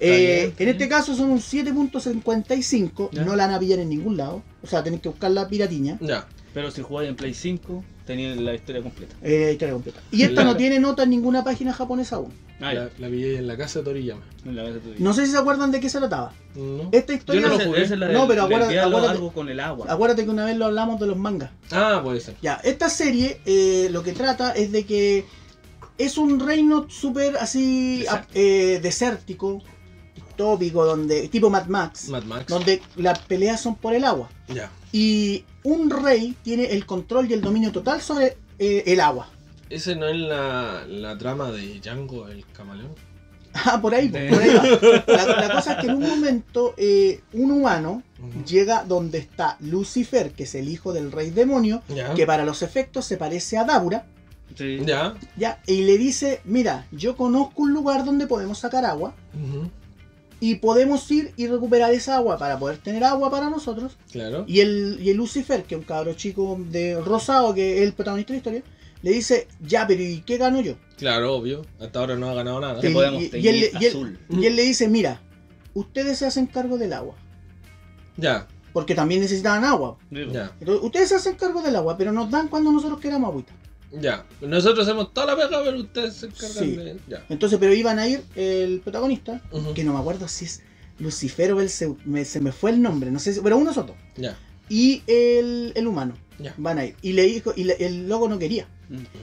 bien, Eh, en este caso son un 7.55, Ya. no la van a pillar en ningún lado, o sea, tenéis que buscar la piratiña. Ya. Pero si jugáis en Play 5, tenías la historia completa. Eh, historia completa. Y esta no tiene nota en ninguna página japonesa aún. Ah, La, la pillé en la casa de Toriyama. ya. La dices. No sé si se acuerdan de qué se trataba. ¿No? Esta historia, Yo no lo jugué. esa es la No, del- pero del acuérdate- diálogo, acuérdate- algo con el agua. acuérdate que una vez lo hablamos de los mangas. Ah, puede ser. Ya, esta serie eh, lo que trata es de que es un reino súper así Desértico. eh, desértico, tópico, donde tipo Mad Max, Mad Max. donde las peleas son por el agua. Ya. Y un rey tiene el control y el dominio total sobre eh, el agua. ¿Ese no es la, la trama de Django, el camaleón? Ah, por ahí, De- por ahí va. La, la cosa es que en un momento eh, un humano llega donde está Lucifer, que es el hijo del rey demonio, Ya. que para los efectos se parece a Daura, Sí. Ya. ya, y le dice, mira, yo conozco un lugar donde podemos sacar agua Ujú. Y podemos ir y recuperar esa agua para poder tener agua para nosotros. Claro. Y el, y el Lucifer, que es un cabro chico de rosado, que es el protagonista de la historia, le dice, ya, pero ¿y qué gano yo? Claro, obvio. Hasta ahora no ha ganado nada. Y- podemos y- y teñir él- y él- azul. Y él le dice, mira, ustedes se hacen cargo del agua, Ya, porque también necesitaban agua. ya, Entonces, ustedes se hacen cargo del agua, pero nos dan cuando nosotros queramos agüita. Ya. Nosotros hacemos toda la pega, pero ustedes se encargan Sí. de. Ya. Entonces, pero iban a ir el protagonista, que no me acuerdo si es Lucifer o el me, se me fue el nombre, no sé si, pero uno es otro. Ya. Y el, el humano Ya. van a ir. Y le dijo, y le- el loco no quería.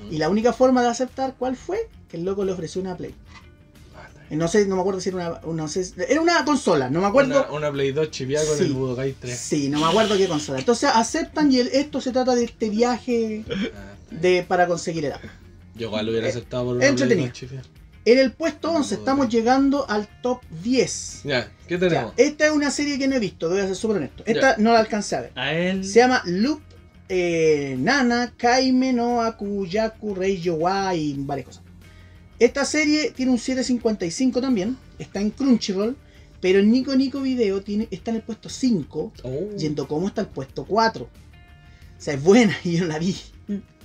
Y la única forma de aceptar, ¿cuál fue? Que el loco le ofreció una Play. Eh, No sé, no me acuerdo si era una, no sé, era una consola, no me acuerdo. Una, una Play 2 chiviada con Sí. el Budokai 3. Sí, no me acuerdo qué consola. Entonces aceptan y el- esto se trata de este viaje Ah, de, para conseguir el agua. Yo igual lo hubiera Eh, aceptado por una entretenido. Play 2 chiviada. En el puesto No 11 puedo estamos llegando al top 10. Ya, ¿qué Ya, tenemos? esta es una serie que no he visto, voy a ser súper honesto. Esta no la alcancé a ver. A él. Se llama Loop eh, Nana Kaime no Akuyaku Reiyo wa y varias cosas. Esta serie tiene un 7.55 también, está en Crunchyroll, pero en Nico Nico Video tiene, está en el puesto 5, Oh. yendo como está el puesto 4. O sea, es buena y yo no la vi.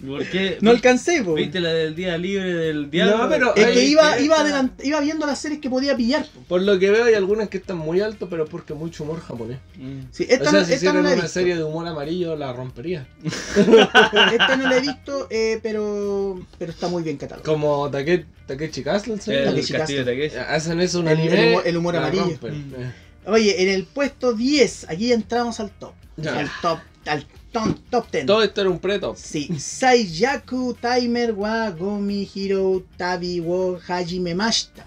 ¿Por qué? No alcancé, po. ¿Viste la del día libre del diálogo? No, pero- Es que iba, iba, adelant- iba viendo las series que podía pillar. po. Por lo que veo hay algunas que están muy altos, pero porque mucho humor japonés. Mm. Sí, esta, o sea, no, si esta no la he una visto. serie de humor amarillo, la rompería. Esta no la he visto, eh, pero, pero está muy bien catalogada. Como Take- Takechi Castle, ¿sí? El Takeshi castillo de Takeshi. Hacen eso un El- el anime. humor- el humor amarillo. Mm. Eh, Oye, en el puesto 10, aquí entramos al top. Ya. Al top, al top, top 10. Todo esto era un preto. Sí, Saiyaku Timer wa Gomi Hiro Tabi wo Hajime Mashita.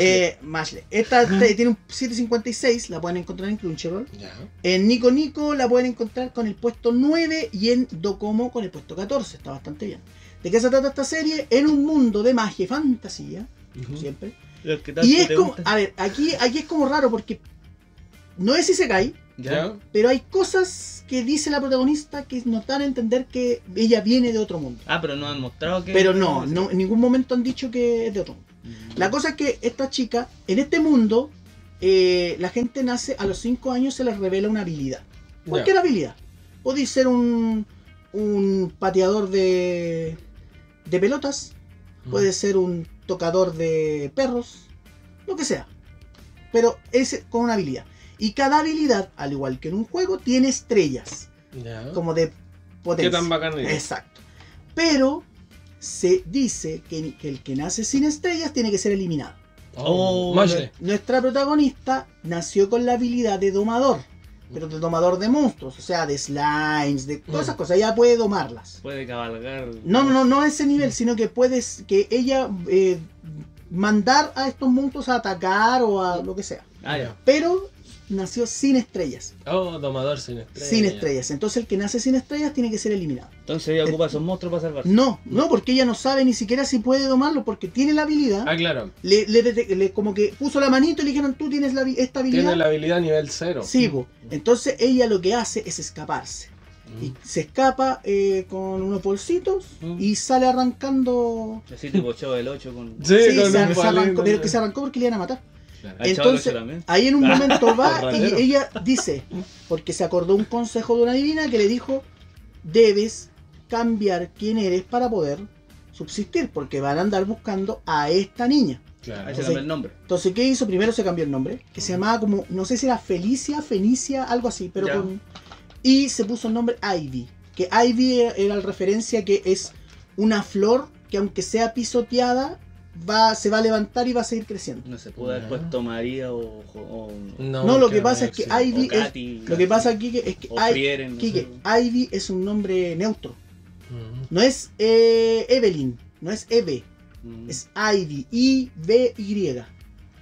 Eh, Mashle. Esta tiene un 756, la pueden encontrar en Crunchyroll. En Nico Nico la pueden encontrar con el puesto 9 y en Docomo con el puesto 14. Está bastante bien. ¿De qué se trata esta serie? En un mundo de magia y fantasía, Ujú. siempre. Y es como, a ver, aquí, aquí es como raro porque no es si se cae, Ya. pero hay cosas que dice la protagonista que nos dan a entender que ella viene de otro mundo. Ah, pero no han mostrado que. Pero no, no, en ningún momento han dicho que es de otro mundo. Mm. La cosa es que esta chica, en este mundo, eh, la gente nace, a los 5 años se les revela una habilidad. Cualquier habilidad. Podéis ser un, un pateador de, de pelotas, Mm. puede ser un tocador de perros, lo que sea. Pero es con una habilidad. Y cada habilidad, al igual que en un juego, tiene estrellas, Ya. como de ¿Qué potencia. tan bacán es? Exacto. Pero se dice que, que el que nace sin estrellas tiene que ser eliminado. Oh, Oh. Nuestra protagonista nació con la habilidad de domador, pero de domador de monstruos, o sea, de slimes, de todas esas Mm. cosas, ella puede domarlas. Puede cabalgar. No, no, no, no a ese nivel, sino que puedes, que ella eh, mandar a estos monstruos a atacar o a lo que sea. Ah, ya. Pero nació sin estrellas, Oh, domador sin estrellas. sin estrellas. Entonces el que nace sin estrellas tiene que ser eliminado. Entonces ella ocupa esos monstruos para salvarse. No, no, porque ella no sabe ni siquiera si puede domarlo, porque tiene la habilidad. Ah, claro. Le, le- le- le- como que puso la manito y le dijeron, tú tienes la, esta habilidad. Tiene la habilidad nivel cero. Sí, po. entonces ella lo que hace es escaparse. Y se escapa eh, con unos bolsitos Mm. y sale arrancando. Así tipo Chavo del 8 con. Sí, Sí, con se, arrancó, pero que se arrancó porque le iban a matar. Claro. Entonces, 8 también. ahí en un momento va y ella dice, porque se acordó un consejo de una divina que le dijo, debes cambiar quién eres para poder subsistir, porque van a andar buscando a esta niña. Claro. Ahí se el nombre. Entonces, ¿qué hizo? Primero se cambió el nombre, que se llamaba como, no sé si era Felicia, Fenicia, algo así, pero Ya. con... Y se puso el nombre Ivy, que Ivy era, era la referencia que es una flor que aunque sea pisoteada, va, se va a levantar y va a seguir creciendo. No se pudo haber puesto María o. o, No, lo que pasa es que sí. Ivy es- Katy. Lo que pasa aquí que- es que I- Frieren. no sé. Ivy es un nombre neutro. Ujú. No es eh, Evelyn, no es Eve, Mm. es Ivy, I-V-Y.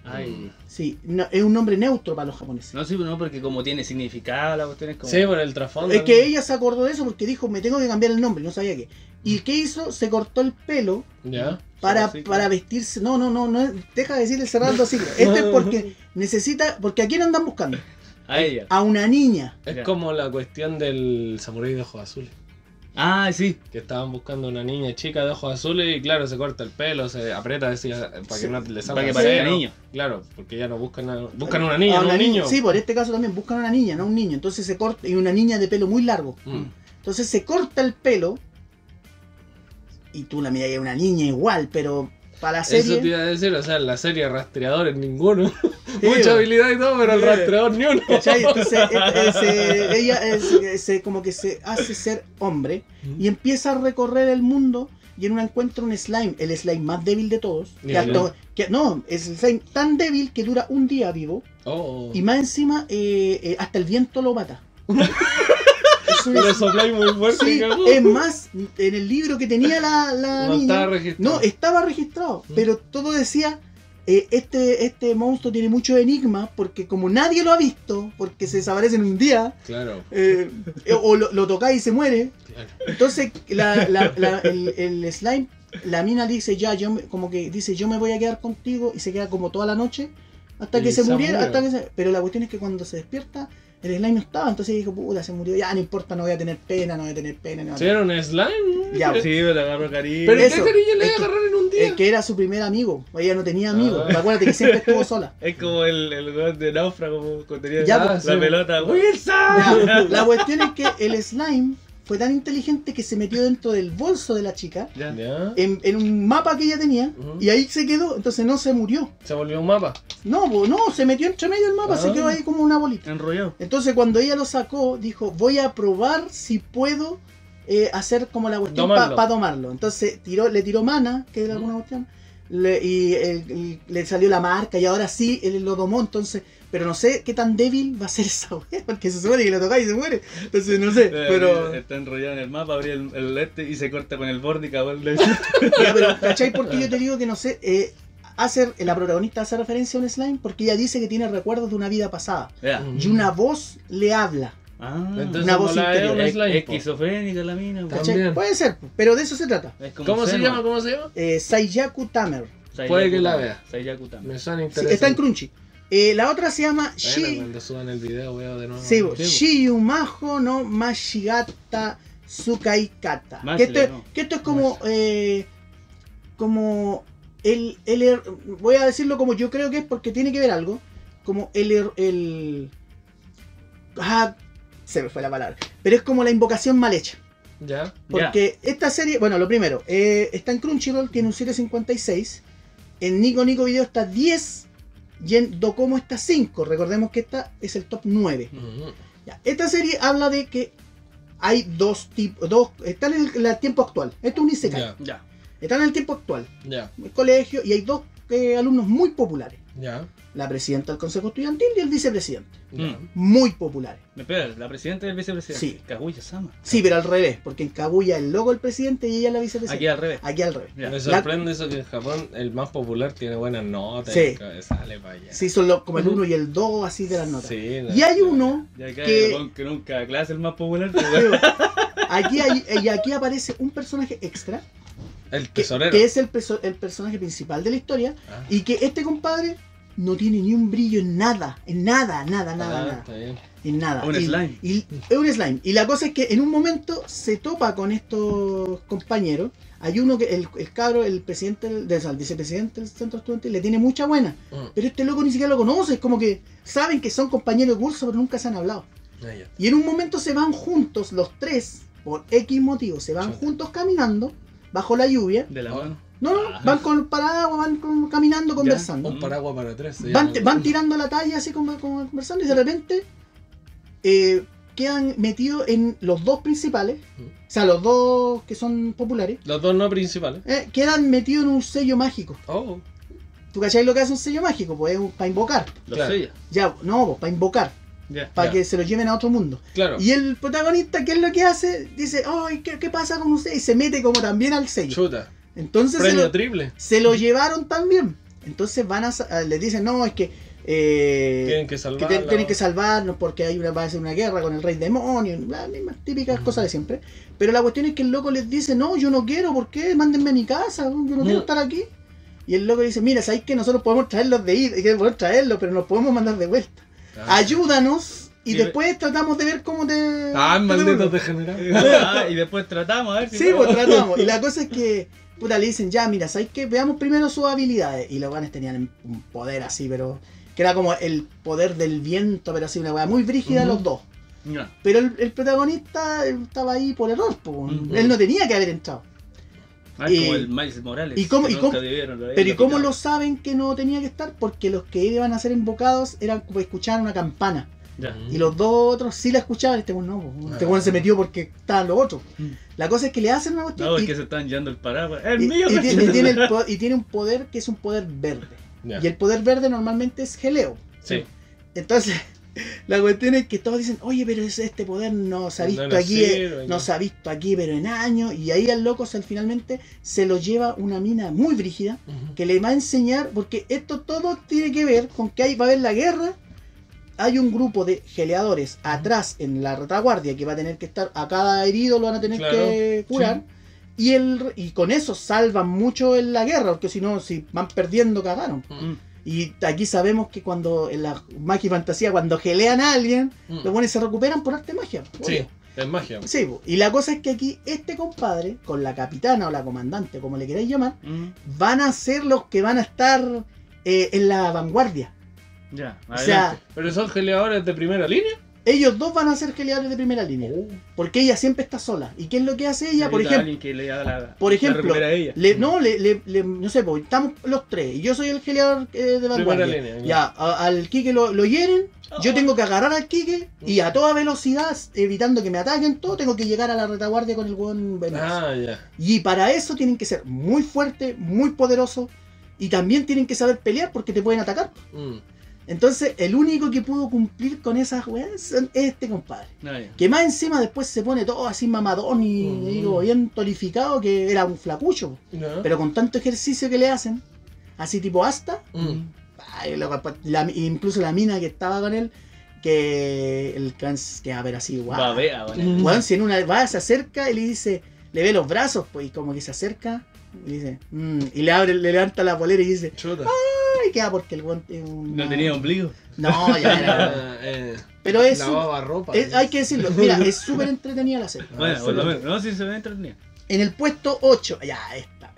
Ay. Sí, no, es un nombre neutro para los japoneses. No, sí, pero no, porque como tiene significado la cuestión es como. Sí, por el trasfondo. Es que ella se acordó de eso porque dijo, me tengo que cambiar el nombre, no sabía qué. ¿Y qué hizo? Se cortó el pelo Ya. para, Sí, para vestirse. No, no, no, no, es- deja de decirle cerrando así. Este es porque necesita, porque ¿a quién andan buscando? A ella. A una niña. Es como la cuestión del samurái de ojos azules. Ah, sí. Que estaban buscando una niña chica de ojos azules y claro, se corta el pelo, se aprieta decía, para Sí. que no le salga Para que parezca niño. Claro, porque ya no buscan a, buscan una niña, A no una un niña. niño. Sí, por este caso también buscan a una niña, no un niño. Entonces se corta, y una niña de pelo muy largo. Mm. Entonces se corta el pelo. Y tú la miras y es una niña igual, pero para la Eso te serie. iba a decir, o sea, en la serie rastreadores ninguno. Sí, Mucha habilidad y todo, pero el rastreador ni uno. ¿Cachai? Entonces eh, eh, se- ella eh, se- se- como que se hace ser hombre y empieza a recorrer el mundo y en una encuentra un slime, el slime más débil de todos. Que no, es el slime tan débil que dura un día vivo Oh. y más encima eh, eh, hasta el viento lo mata. Lo sopláis muy fuerte. sí, es más, en el libro que tenía la, la no niña, estaba registrado. no, estaba registrado, Mm. pero todo decía, eh, este, este monstruo tiene mucho enigma porque como nadie lo ha visto, porque se desaparece en un día, Claro, eh, o lo, lo tocáis y se muere, claro. entonces la, la- la- el, el slime, la mina dice ya, yo me- como que dice yo me voy a quedar contigo y se queda como toda la noche hasta Y que se muriera, murió. hasta que se- pero la cuestión es que cuando se despierta el slime no estaba, entonces dijo puta se murió, ya no importa, no voy a tener pena, no voy a tener pena, no voy a ¿Sí tener- era un slime? Ya, Sí, pero le agarró cariño. ¿Pero Eso, qué cariño le es iba a que- agarrar en un día? el que era su primer amigo, ella no tenía amigos, Ah. acuérdate que siempre estuvo sola. Es como el, el de náufrago cuando tenía Ya, la, pues, la sí. pelota. Ya, ¡Wilson! la cuestión es que el slime fue tan inteligente que se metió dentro del bolso de la chica en, en un mapa que ella tenía y ahí se quedó, entonces no se murió. Se volvió un mapa. No, no, se metió entre medio del mapa, se Ah. quedó ahí como una bolita. Enrollado. Entonces cuando ella lo sacó, dijo, voy a probar si puedo eh, hacer como la cuestión para Domarlo. domarlo. Entonces tiró, le tiró mana, que era alguna cuestión, le- y, eh, y le salió la marca y ahora sí él lo domó, entonces, pero no sé qué tan débil va a ser esa wea, porque se supone que lo tocáis y se muere. Entonces no sé, pero... Está enrollado en el mapa, abría el, el este y se corta con el borde y cagó el Ya, pero ¿cachai? Porque yo te digo que no sé, eh, hace, la protagonista hace referencia a un slime porque ella dice que tiene recuerdos de una vida pasada. Mm. Y una voz le habla. Ah, Entonces, Una voz la interior. un es- esquizofrénica la mina. Puede ser, pero de eso se trata. ¿Cómo se llama? ¿Cómo se llama? Eh, Saiyaku Tamer. Puede que la vea. Saiyaku Tama. Me suena Sí, interesante. está en Crunchy. Eh, la otra se llama Bueno, Shi, cuando suban el video veo de nuevo. sí. Shiyumajo no Mashigata Tsukaikata. Más Que esto, no. que esto es como. eh, como. El, el er- voy a decirlo como yo creo que es porque tiene que ver algo. Como el. er- el ah, se me fue la palabra. Pero es como la invocación mal hecha. Ya. Porque esta serie, bueno, lo primero, eh, está en Crunchyroll, tiene un 7.56. En Nico Nico Video está 10. Y en Docomo está 5. Recordemos que esta es el top 9. Ujú. Ya, Esta serie habla de que hay dos tipos. Dos, están en el, el tiempo actual. Esto es un Isekai. Ya. Ya. Están en el tiempo actual. En el colegio. Y hay dos eh, alumnos muy populares. La presidenta del consejo estudiantil y el vicepresidente. Mm. Muy populares. Me espera, la presidenta y el vicepresidente. Sí. Kaguya Sama. Sí, pero al revés. Porque en Kaguya el logo el presidente y ella la Aquí vicepresidenta. al revés. Aquí al revés. Ya. Me sorprende eso que en Japón el más popular tiene buenas notas. Sí. y sale para allá. Sí, son los- como el Ujú. 1 y el 2, así de las notas. Sí, no, Y hay uno, Ya que, Que- que nunca clase el más popular. pero- aquí, hay, y aquí aparece un personaje extra, El que, tesorero. que es el, el personaje principal de la historia, Ah. y que este compadre no tiene ni un brillo en nada, en nada, nada, nada, Ah, nada, está bien. en nada. Un y, slime. y- es un slime. Y la cosa es que en un momento se topa con estos compañeros. Hay uno que el, el cabro, el presidente, del, del- el vicepresidente del centro estudiantil, le tiene mucha buena. Mm. Pero este loco ni siquiera lo conoce, es como que saben que son compañeros de curso, pero nunca se han hablado. Ah. Y en un momento se van juntos, los tres, por X motivo, se van Chuta. juntos caminando, bajo la lluvia. De la Ah. mano. No, no, Ah. van con el paraguas, van con- caminando, conversando. Un paraguas para tres. Van, van tirando la talla así como, como conversando y de repente eh, quedan metidos en los dos principales, Mm. o sea, los dos que son populares, Los dos no principales. eh, quedan metidos en un sello mágico. Oh. ¿Tú cacháis lo que hace un sello mágico? Pues es para invocar. Lo Claro. sella. Ya, no, pues para invocar, Ya. para que se lo lleven a otro mundo. Claro. Y el protagonista, ¿qué es lo que hace? Dice, ay, ¿qué, qué pasa con usted? Y se mete como también al sello. Chuta. Entonces se lo, triple. se lo llevaron también. Entonces van a, sa- les dicen, no, es que, eh, Tienen que que salvarlo. te- tienen que salvarnos porque hay una, va a ser una guerra con el rey demonio, las mismas típicas cosas de siempre. Pero la cuestión es que el loco les dice, no, yo no quiero, ¿por qué? Mándenme a mi casa, yo no quiero estar aquí. Y el loco dice, mira, sabéis que nosotros podemos traerlos de que podemos traerlos, pero nos podemos mandar de vuelta. Ah. Ayúdanos y después tratamos de ver cómo te... Ah, malditos devuelvo". degenerados. Ah, y después tratamos a ver si. Sí, pues tratamos. Y la cosa es que, puta, le dicen, ya, mira, ¿sabes qué? Veamos primero sus habilidades. Y los guanes tenían un poder así, pero. Que era como el poder del viento, pero así, una weá muy brígida los dos. Pero el, el protagonista estaba ahí por error, po. Él no tenía que haber entrado. Ah, como el Miles Morales. y cómo- que y cómo- Pero ¿y cómo lo saben que no tenía que estar? Porque los que iban a ser invocados eran como escuchaban una campana. Ya. Y los dos otros sí la escuchaban, este weón no, po. Este Ah. weón se metió porque estaban los otros. Mm. La cosa es que le hacen una cuestión. No, es y- que se están llevando el paraguas. ¡El y, mío! y tiene, y tiene el y tiene un poder que es un poder verde. Y el poder verde normalmente es geleo. Sí. Entonces, la cuestión es que todos dicen, oye, pero es- este poder no se ha No visto aquí, sirve, no se ha visto aquí, pero en años. Y ahí al loco se, finalmente se lo lleva una mina muy brígida que le va a enseñar, porque esto todo tiene que ver con que ahí va a haber la guerra. Hay un grupo de geleadores atrás en la retaguardia que va a tener que estar, a cada herido lo van a tener Claro, que curar. Y, el, y con eso salvan mucho en la guerra, porque si no, si van perdiendo, cagaron. Mm. Y aquí sabemos que cuando en la magia y fantasía, cuando gelean a alguien, Mm. los buenos se recuperan por arte magia. Sí, obvio. es magia. Sí, y la cosa es que aquí este compadre, con la capitana o la comandante, como le queráis llamar, Mm. van a ser los que van a estar eh, en la vanguardia. Ya. O sea. Pero son geleadores de primera línea. ellos dos van a ser geleadores de primera línea. Oh. Porque ella siempre está sola. ¿Y qué es lo que hace ella? Por ejemplo, que le la, por ejemplo, ella. le, no, le, le- le- no sé, pues, estamos los tres y yo soy el geleador eh, de vanguardia. línea, ya. Ya, a- al Kike lo, lo hieren, yo tengo que agarrar al Kike y a toda velocidad, evitando que me ataquen, todo, tengo que llegar a la retaguardia con el buen veloz. Ah, ya. Y para eso tienen que ser muy fuertes, muy poderosos y también tienen que saber pelear porque te pueden atacar. Mm. Entonces, el único que pudo cumplir con esas weas son- es este compadre. Ah. Que más encima después se pone todo así mamadón y Mm. digo, bien tonificado, que era un flacucho. Pero con tanto ejercicio que le hacen, así tipo hasta. Mm. Ay, pues, la- incluso la mina que estaba con él, que el cans que a ver así, guau. Babea, vale. Mm. Si en una va, se acerca y le dice, le ve los brazos, pues, y como que se acerca, y dice, "Mm", y le abre, le levanta la polera y dice, Chuta. ay, queda porque el weón tiene un. No tenía ombligo. No, ya era. Ah, eh, Pero es. lavaba ropa. es- hay que decirlo, mira, es súper entretenida la serie. Bueno, por lo menos. No, sí se ve entretenido. En el puesto 8, ya, esta.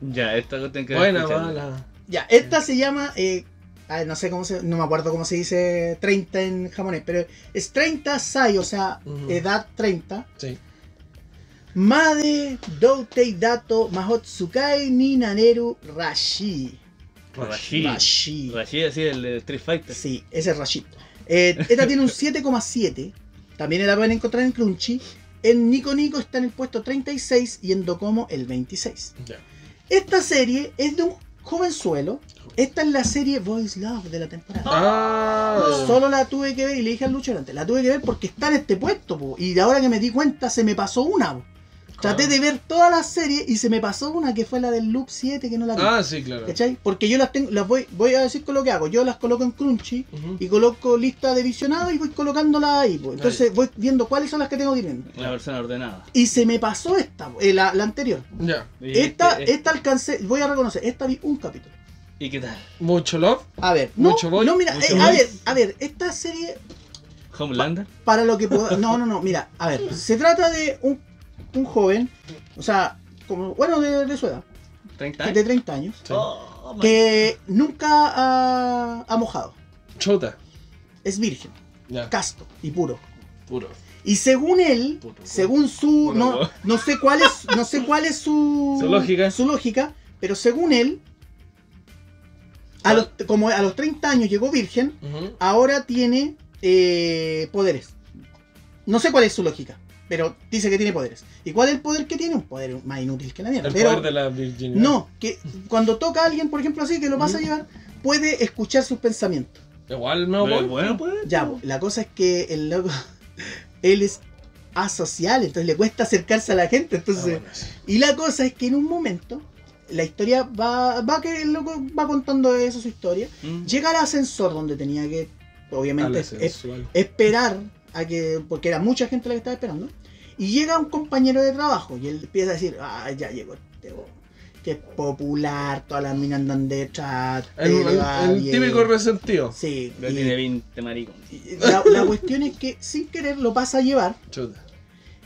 Ya, esta cuestión que Buena, mala. Ya, esta se llama. eh, ah, no sé cómo se. No me acuerdo cómo se dice 30 en japonés, pero es 30 sai, o sea, Ujú. edad 30. Sí. Made Doutei Dato Mahotsukai ni Naneru Rashi. Rashid. Rashi. Rashid, así, el de Street Fighter. Sí, ese es Rashid. Eh, esta tiene un 7,7. También la pueden encontrar en Crunchy. En Nico Nico está en el puesto 36 y en Docomo el 26. Ya. Esta serie es de un jovenzuelo. Esta es la serie Voice Love de la temporada. Ah, Solo la tuve que ver y le dije al Lucho antes, la tuve que ver porque está en este puesto, po, y de ahora que me di cuenta se me pasó una. po. Traté de ver todas las series y se me pasó una que fue la del Loop 7 que no la vi. Ah, sí, claro. ¿Cachai? Porque yo las tengo, las voy, voy a decir con lo que hago. Yo las coloco en Crunchy y coloco lista de visionado y voy colocándolas ahí. po. Entonces voy viendo cuáles son las que tengo que ir viendo. La persona ordenada. Y se me pasó esta, eh, la, la anterior. Ya. ¿Y Esta, qué- esta alcancé, voy a reconocer, esta vi un capítulo. ¿Y qué tal? Mucho love. A ver, no, Mucho boy, no mira, mucho eh, a ver, a ver, esta serie Homelander. para lo que puedo. No, no, no, mira, a ver, se trata de un, un joven, o sea, como, bueno, de, de su edad, 30 de años. 30 años, Sí. Oh, que nunca ha, ha mojado, Chuta. es virgen, casto y puro. Puro. Y según él, Puro, según su, Puro, no, ¿no? no sé cuál es, no sé cuál es su, Su lógica. su lógica, pero según él, a los, como a los 30 años llegó virgen, ahora tiene eh, poderes. No sé cuál es su lógica, pero dice que tiene poderes. ¿Y cuál es el poder que tiene? Un poder más inútil que la mierda. El pero poder de la virginidad. no, que cuando toca a alguien, por ejemplo, así, que lo vas a llevar, puede escuchar sus pensamientos. Igual me Pero voy. bueno, pues. Ya, po, la cosa es que el loco, él es asocial, entonces le cuesta acercarse a la gente. Ah, Entonces, bueno, sí. y la cosa es que en un momento, la historia va, va que el loco va contando eso, su historia. Mm. Llega al ascensor donde tenía que, obviamente, es- esperar a que, porque era mucha gente la que estaba esperando, y llega un compañero de trabajo y él empieza a decir, ah, ya llegó este que es popular, todas las minas andan detrás, El, el- el bien". típico resentido. Sí, y- tiene 20 maricón. la, la cuestión es que sin querer lo pasa a llevar Chuta.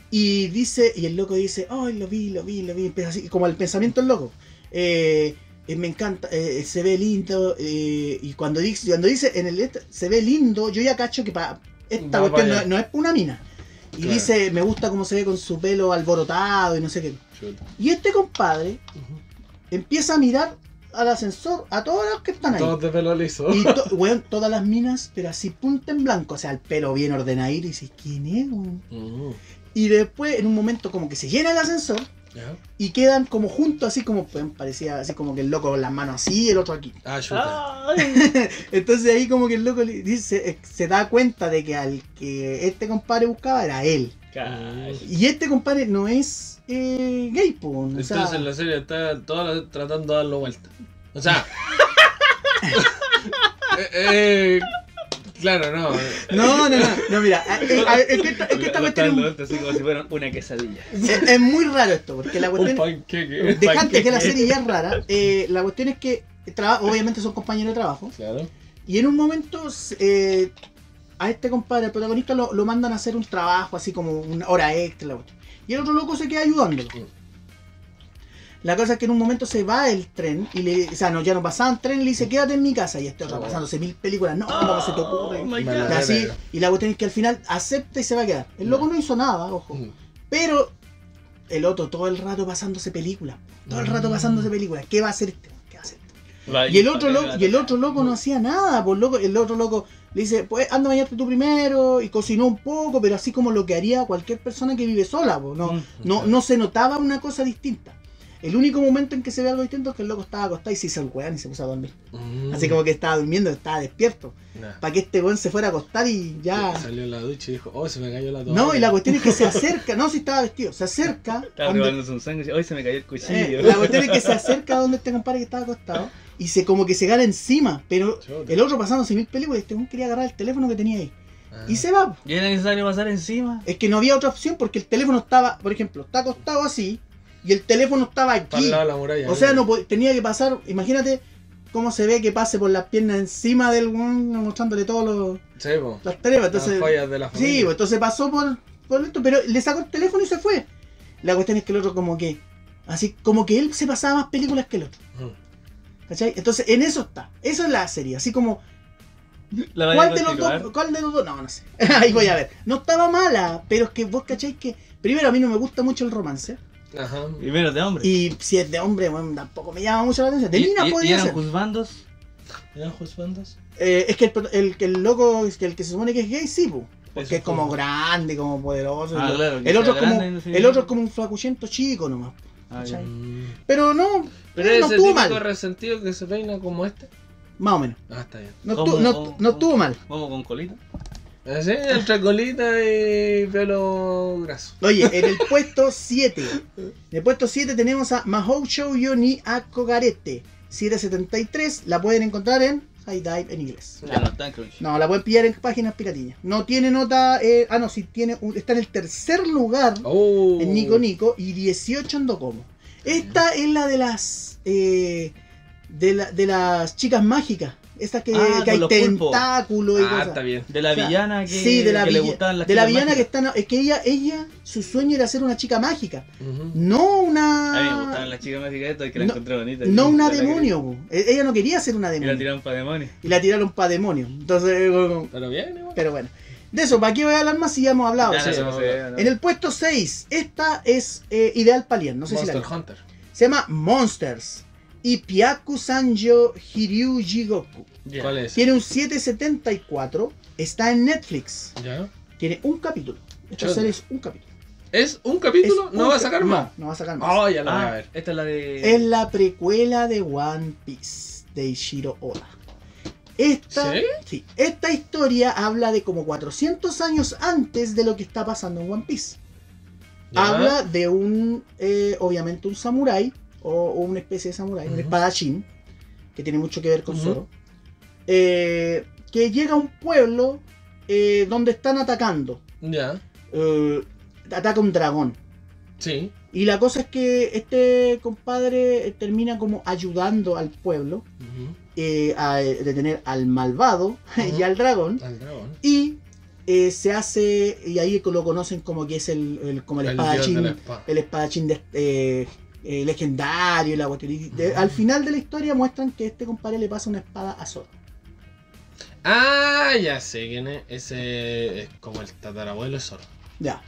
y dice, y el loco dice, ay, lo vi, lo vi, lo vi, empieza así, como el pensamiento del loco. Eh, eh, me encanta, eh, se ve lindo, eh, y cuando dice, cuando dice en el se ve lindo, yo ya cacho que para esta cuestión no es una mina. Y Claro. dice, me gusta cómo se ve con su pelo alborotado y no sé qué. Chuta. Y este compadre empieza a mirar al ascensor, a todos los que están ahí. Todos de pelo liso. Y to- weón, todas las minas, pero así punta en blanco, o sea, el pelo bien ordenado. Y dices, ¿quién es? weón?". Ujú. Y después, en un momento, como que se llena el ascensor Ya. y quedan como juntos, así como pues, parecía así como que el loco con las manos así y el otro aquí. Ah. Entonces ahí como que el loco le dice, eh, se da cuenta de que al que este compadre buscaba era él. Cash. Y este compadre no es eh, gay, o sea, Entonces la serie está toda tratando de darlo vuelta. O sea. eh, eh, claro, no. No, no, no, no, mira, eh, a- es que esta, es que esta Lo- lo cuestión es, como si fuera una quesadilla. es- es muy raro esto, porque la Un cuestión, panqueque. dejante que la serie ya es rara, eh, la cuestión es que traba- obviamente son compañeros de trabajo, Claro. Y en un momento eh, a este compadre, el protagonista, lo, lo mandan a hacer un trabajo así como una hora extra. la cuestión. Y el otro loco se queda ayudándolo. Mm. La cosa es que en un momento se va el tren y le, o sea, no, ya no pasaban tren y le dice, quédate en mi casa. Y este otro Oh. pasándose mil películas, no, ¿cómo se te ocurre? Oh my y, así, y la cuestión es que al final acepta y se va a quedar. El loco no hizo nada, ojo. Mm. Pero el otro todo el rato pasándose películas. Todo el rato pasándose películas. ¿Qué va a hacer este? ¿Qué va a hacer este? Y el otro loco, y el otro loco no hacía nada, pues loco, el otro loco le dice, pues anda a bañarte tú primero, y cocinó un poco, pero así como lo que haría cualquier persona que vive sola, pues, no, Mm. no, no se notaba una cosa distinta. El único momento en que se ve algo distinto es que el loco estaba acostado y se hizo el weón y se puso a dormir. Mm. Así como que estaba durmiendo, estaba despierto. Nah. Para que este weón se fuera a acostar y ya. Salió en la ducha y dijo, oh, se me cayó la toalla. No, y la cuestión es que se acerca, no, si estaba vestido, se acerca. Estaba donde- rebalándose un sangre y dice, hoy se me cayó el cuchillo. eh, la cuestión es que se acerca a donde este compadre que estaba acostado y se como que se gana encima, pero el otro pasándose mil películas y este weón quería agarrar el teléfono que tenía ahí. Ah. Y se va. ¿Y era necesario pasar encima? Es que no había otra opción porque el teléfono estaba, por ejemplo, está acostado así y el teléfono estaba aquí. el lado de la muralla. O sea, no tenía que pasar, imagínate cómo se ve que pase por las piernas encima del mostrándole todas Sí, po. las tareas. Las Entonces, fallas de la familia. sí, pues entonces pasó por, por esto, pero le sacó el teléfono y se fue. La cuestión es que el otro como que, así como que él se pasaba más películas que el otro. Mm. ¿Cachai? Entonces en eso está. Eso es la serie. Así como, ¿La vaya ¿cuál de los dos? ¿Cuál de los dos? No, no sé. Ahí voy a ver. No estaba mala, pero es que vos cacháis que, primero a mí no me gusta mucho el romance. Ajá. Primero de hombre. Y si es de hombre, bueno, tampoco me llama mucho la atención. De ¿Y- Nina y- podría eran ser. juzbandos? ¿Eran juzbandos? Eh, es que el, el, que el loco, es que el que se supone que es gay, sí, po. porque Eso es como fue. grande, como poderoso. Ah, el, claro, el otro como, grande, el otro es como un flacuchento chico nomás. Ah, ¿cachai? Pero no, Pero no ese estuvo mal. resentido que se peina como este. Más o menos. Ah, está bien. No, ¿Cómo, estuvo, no, cómo, no estuvo mal. Vamos con colita. Así, entre colita y pelo graso. Oye, en el puesto 7. En el puesto 7 tenemos a Mahou Show Yoni Akogarete. 773. La pueden encontrar en High Dive en inglés. Ya no está en Crunchy. No, la pueden pillar en páginas piratiñas. No tiene nota. eh, ah, no, sí tiene. un- está en el tercer lugar Oh. en Nico Nico y 18 en Docomo. Esta es la de las. eh, de, la- de las chicas mágicas. Estas que, Ah, que hay tentáculos y Ah, cosas. está bien. De la O sea, villana que, sí, de la, que le villa- gustaban las de la villana que mágicas. está. Es que ella, ella, su sueño era ser una chica mágica. Ujú. No A mí me gustaban una. las chicas mágicas estas que la No- encontré bonita. No una demonio. po. E- Ella no quería ser una Y la demonio. tiraron para demonio. Y la tiraron para demonio. Entonces, Pero bien, igual. pero bueno. De eso, ¿para qué voy a hablar más si ya hemos hablado? Ya, sí, no se no, fue, no. En el puesto 6, esta es eh, ideal para no sé si la Monster. Hunter. Se llama Monsters. Y Pyaku Sanjo Hiryu Jigoku. Ya. ¿Cuál es? Tiene un 774. Está en Netflix. ¿Ya? Tiene un capítulo. Esta serie es un capítulo. ¿Es un capítulo? Es ¿No un va a sacar más? No, no va a sacar más. Oh, ya lo voy a Ah, ver. esta es la de. Es la precuela de One Piece de Ishiro Oda. Esta, ¿Sí? sí, esta historia habla de como 400 años antes de lo que está pasando en One Piece. Ya. Habla de un, eh, obviamente, un samurái, o, o una especie de samurái, un Ujú. espadachín, que tiene mucho que ver con Ujú. Zoro, eh, que llega a un pueblo eh, donde están atacando. Ya. Eh, ataca un dragón. Sí. Y la cosa es que este compadre termina como ayudando al pueblo eh, a detener al malvado y al dragón. Al dragón. Y eh, se hace, y ahí lo conocen como que es el, el- como el, El espadachín, espada. el espadachín de- eh, eh, legendario. y la cuestión. Y de-. Al final de la historia muestran que este compadre le pasa una espada a Zoro. Ah, ya sé quién es. Ese es como el tatarabuelo de Zoro. Ya.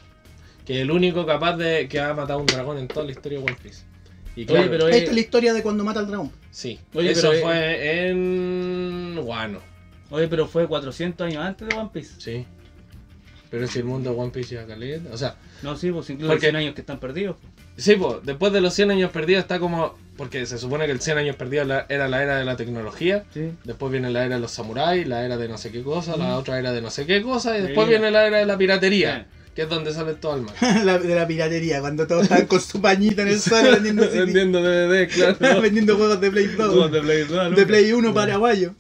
Que es el único capaz de que ha matado un dragón en toda la historia de One Piece. Y claro, Oye, pero Esta es la historia de cuando mata al dragón. sí. Oye, eso pero, fue en Wano. oye, pero fue 400 años antes de One Piece. Sí. Pero si el mundo de One Piece ya caleta. O sea, No, sí, pues incluso Porque- 100 años que están perdidos. Sí, pues, después de los 100 años perdidos está como. Porque se supone que el 100 años perdidos la- era la era de la tecnología. Sí. Después viene la era de los samuráis, la era de no sé qué cosa, la otra era de no sé qué cosa, y después viene la era de la piratería, que es donde sale todo el mal. La- de la piratería, cuando todos estaban con su pañito en el suelo vendiendo, Vendiendo DVD, claro. vendiendo juegos de Play 2. de Play, no, De Play 1 paraguayo.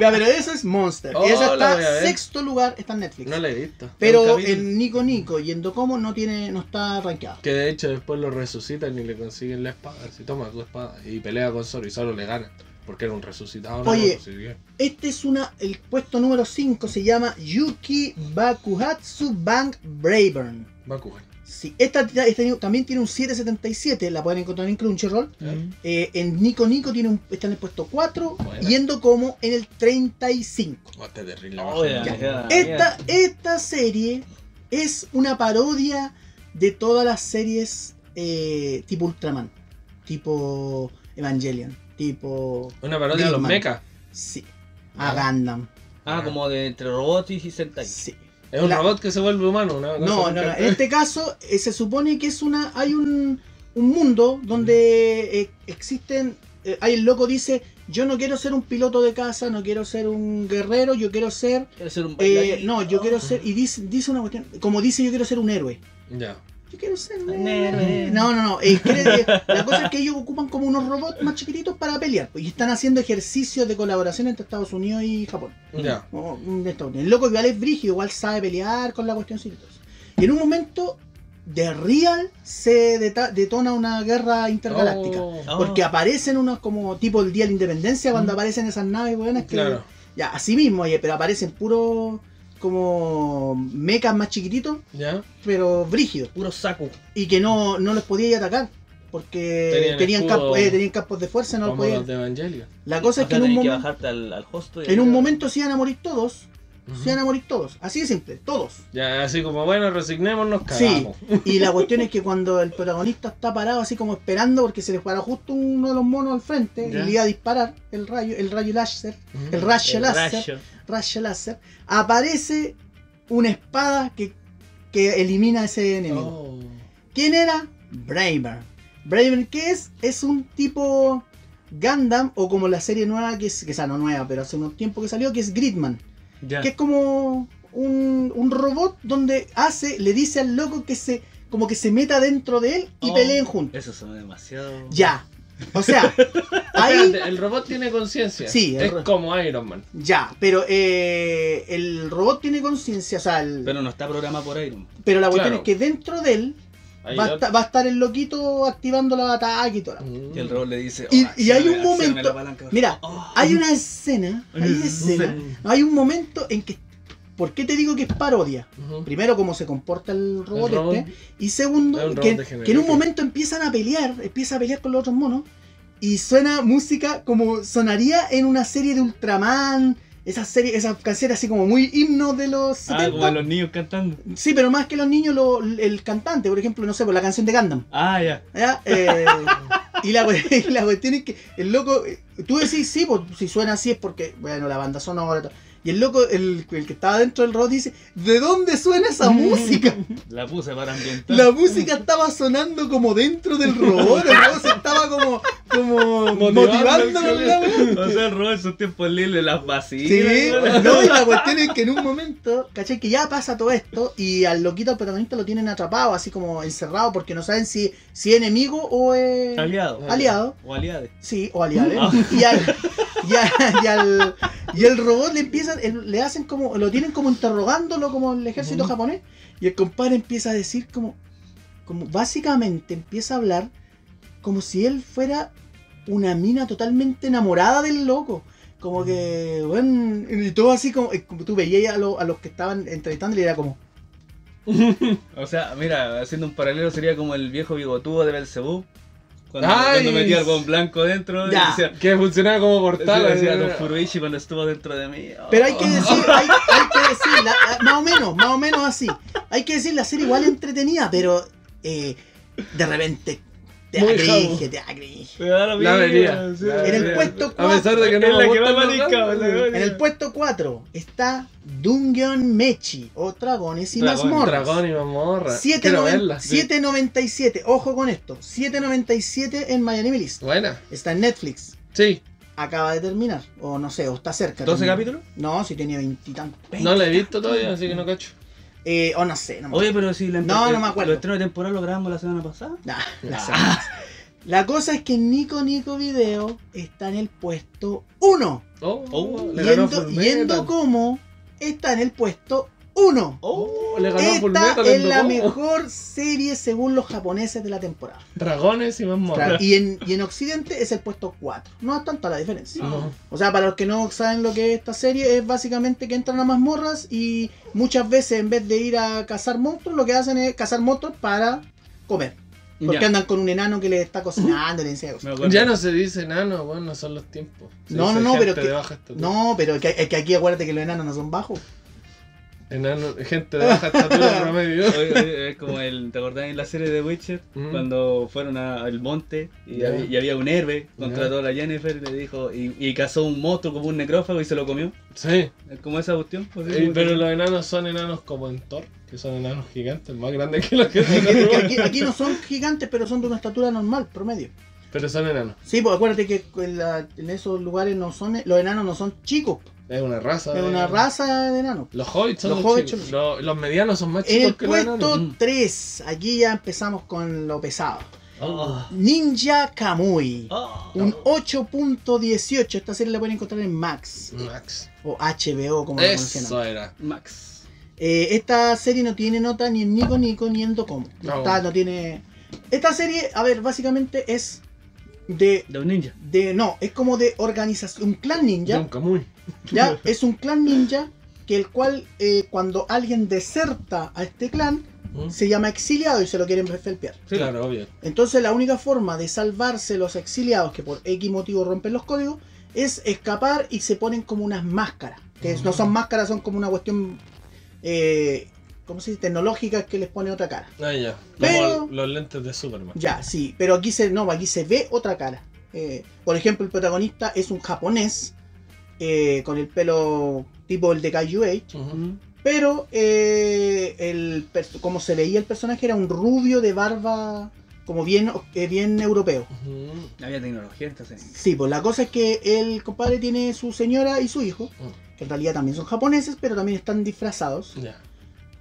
Ya, pero eso es Monster. Oh, y esa la está sexto lugar, está en Netflix. No la he visto. pero en Nico Nico y en Docomo no tiene, no está rankeado. Que de hecho después lo resucitan y le consiguen la espada. Si toma tu espada y pelea con Zoro y solo le gana. Porque era un resucitado. Oye. No, Este es una, el puesto número 5 se llama Yuki Bakuhatsu Bank Bravern. Bakugan. Sí, esta, esta también tiene un 777, la pueden encontrar en Crunchyroll. Eh, en Nico Nico tiene un, está en el puesto 4 Buena. y en Docomo en el 35. Oh, este terrible. Oh, bajo. ya. Esta, esta serie es una parodia de todas las series eh, tipo Ultraman, tipo Evangelion, tipo. Una parodia de los mechas. Sí, a Ah. Gundam. Ah, como de entre robots y Sentai. Sí. Es un La- robot que se vuelve humano. No, no, no. En este caso eh, se supone que es una. Hay un. un mundo donde eh, existen. eh, ahí el loco dice: Yo no quiero ser un piloto de casa, no quiero ser un guerrero, yo quiero ser. Quiero ser un eh, bailarín. no, yo quiero ser. Y dice, dice una cuestión. Como dice, yo quiero ser un héroe. Ya. Yo quiero ser un héroe. No, no, no. eh, quiere- la cosa es que ellos ocupan como unos robots más chiquititos para pelear. pues, Y están haciendo ejercicios de colaboración entre Estados Unidos y Japón. Ya. O, mm, de Estados Unidos. El loco igual es brígido, igual sabe pelear con la cuestión y en un momento de Real se detona una guerra intergaláctica. Oh, Oh. Porque aparecen unos como tipo el Día de la Independencia cuando Mm. aparecen esas naves buenas que claro. ya así mismo, oye, pero aparecen puros como mechas más chiquititos, Ya. pero brígidos Puro saco. y que no, no los podía ir a atacar porque Tenían tenían, campos, eh, tenían campos de fuerza, no los podían. La cosa es que en un, que momento, bajarte al, al hosto y en un momento se iban a morir todos, Se iban a morir todos, así de simple, todos. Ya, así como, bueno, resignémonos, Sí, cagamos. y la cuestión es que cuando el protagonista está parado así como esperando porque se le paró justo uno de los monos al frente Ya. y le iba a disparar el rayo, el rayo láser, el rayo El láser, rayo. rayo láser, aparece una espada que, que elimina a ese enemigo. Oh. ¿Quién era? Braver. Braver, ¿qué es? Es un tipo Gundam o como la serie nueva que es, que esa no nueva, pero hace unos tiempos que salió, que es Gridman. Ya. Que es como un, un robot donde hace, le dice al loco que se, como que se meta dentro de él y Oh. peleen juntos. Eso suena demasiado. Ya. O sea, ahí el robot tiene conciencia. Sí, el Es ro- como Iron Man. ya, pero eh, el robot tiene conciencia, o sea, el- pero, Pero no está programado por Iron. la cuestión Claro. es que dentro de él va a, yo- esta- va a estar el loquito activando la ataque y Mm. Y el robot le dice. Y- "Oh, y hay un momento- accióname la palanca". Mira, Oh. Hay una escena, hay una escena, hay un momento en que. ¿Por qué te digo que es parodia? Primero, cómo se comporta el robot, El robot. este. Y segundo, robot que, que en un momento empiezan a pelear, empieza a pelear con los otros monos. Y suena música como sonaría en una serie de Ultraman. Esas series, esas canciones así como muy himnos de los 70. Ah, como los niños cantando. Sí, pero más que los niños, lo- el cantante, por ejemplo, no sé, por la canción de Gundam. Ah, ya. ¿ya? Eh, y, la, y la cuestión es que el loco, eh, tú decís, sí, pues si suena así es porque, bueno, la banda sonora. Y el loco, el, el que estaba dentro del robot dice, ¿de dónde suena esa música? La puse para ambientar. La música estaba sonando como dentro del robot, el robot se estaba como, como Motivando. O sea, el robot en sus tiempos libres las vacía. Sí, no, y la cuestión es que en un momento, ¿cachai? Que ya pasa todo esto y al loquito, al protagonista, lo tienen atrapado, así como encerrado, porque no saben si, si es enemigo o es Aliado. aliado. O aliade. Sí, o aliado. Ah. Y, al, y, al- y al- y el robot le empiezan, le hacen como, lo tienen como interrogándolo como el ejército japonés. Y el compadre empieza a decir como, como básicamente empieza a hablar como si él fuera una mina totalmente enamorada del loco. Como que, bueno, y todo así como, eh, como tú veías a, lo- a los que estaban entrevistando y era como, O sea, mira, haciendo un paralelo sería como el viejo bigotudo de Belcebú. Cuando, cuando metía algo en blanco dentro decía, Que funcionaba como portal. decía, Don Furuichi cuando estuvo dentro de mí. oh". Pero hay que decir, hay, hay que decir, la- la- más o menos, más o menos así. Hay que decir, la serie igual entretenida, pero eh, de repente te da cringe, te da cringe. Me da La sí. la En el puesto A pesar de que no Es me los marica, En el puesto 4 está Dungeon Mechi, o Dragones y Dragón, Mazmorras. Dragón y mamorra. Quiero 7.90 verla. sí. 7.97, ojo con esto, 7.97 en Miami List. Buena. Está en Netflix. Sí. Acaba de terminar, o no sé, o está cerca. ¿12 también. capítulos? No, si tenía veintitantos. No la he visto todavía, así que no cacho. Eh, o no sé, no me Oye, pero si la No, el- no me acuerdo. Los estrenos de temporada lo grabamos la semana pasada. Nah, la, semana. La cosa es que Nico Nico Video está en el puesto 1. Oh, Oh, Yendo, yendo como está en el puesto 1. Oh, le ganó Esta es la mejor serie según los japoneses de la temporada. Dragones y mamorra. Y en, y en Occidente es el puesto 4. No es tanta la diferencia. No. O sea, para los que no saben lo que es esta serie, es básicamente que entran a mazmorras y muchas veces en vez de ir a cazar monstruos, lo que hacen es cazar monstruos para comer. Porque Ya. andan con un enano que les está cocinando le enseña. Ya no se dice nano, bueno, no son los tiempos. Se No, no, no, pero que-. No, pero que, es que aquí acuérdate que los enanos no son bajos. Enano, gente de baja estatura promedio. Oye, oye, Es como el, ¿te acordás en la serie de Witcher? Mm. Cuando fueron a- al monte y, había, y había un héroe, contrató Ya. a la Jennifer y le dijo, y, y cazó un monstruo como un necrófago y se lo comió. Sí, Es como esa cuestión. pues, eh, como pero los enanos son enanos como en Thor, que son enanos gigantes, más grandes que los que Aquí, son aquí- aquí no son gigantes, pero son de una estatura normal, promedio. Pero son enanos. Sí, pues acuérdate que en, la- en esos lugares no son, los enanos no son chicos, Es una raza. es de- una raza de enanos. Los hobbits son Los los hobbits chicos. son- Los, los medianos son más En chicos el que los enanos. puesto Mm. 3, aquí ya empezamos con lo pesado. Oh, Ninja Kamui. oh. Un 8.18. Esta serie la pueden encontrar en Max. Max. O HBO, como conocen. Eso era. Max. Eh, esta serie no tiene nota ni en Nico Nico ni en Docomo. No, No. está- no tiene. Esta serie, a ver, básicamente es de. De un ninja. de no, es como de organización. Un clan ninja. Nunca muy. ¿Ya? Es un clan ninja que el cual, eh, cuando alguien deserta a este clan, ¿Mm? se llama exiliado y se lo quieren felpear. Sí. Claro, obvio. Entonces la única forma de salvarse los exiliados que por X motivo rompen los códigos es escapar y se ponen como unas máscaras. Que no son máscaras, son como una cuestión, eh, ¿cómo se dice? Tecnológica que les pone otra cara. Ah, ya. Pero- Como los lentes de Superman. Ya, sí, pero aquí se, no, aquí se ve otra cara. Eh, por ejemplo, el protagonista es un japonés eh, con el pelo tipo el de Kaiju Age. Mm. pero eh, el, como se veía el personaje era un rubio de barba como bien, eh, bien europeo. Ujú. Había tecnología en esta serie. Sí, pues la cosa es que el compadre tiene su señora y su hijo, que en realidad también son japoneses, pero también están disfrazados. Ya.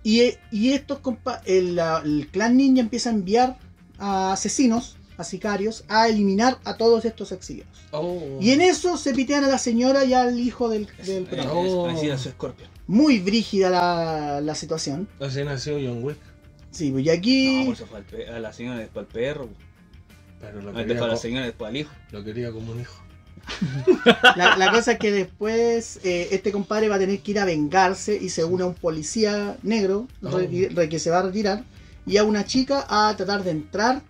Y, y estos compa el, el clan ninja empieza a enviar a asesinos, a sicarios, a eliminar a todos estos exiliados. Oh. Y en eso se pitean a la señora y al hijo del, del protagonista. Oh. Escorpio. Muy brígida la, la situación. Así nació John Wick. Sí, pues y aquí... No, por eso fue al pe- a la señora después al perro. Pero lo quería, a la señora después al hijo. lo quería como un hijo. La, la cosa es que después eh, este compadre va a tener que ir a vengarse y se une a un policía negro Oh. re- re- que se va a retirar y a una chica a tratar de entrar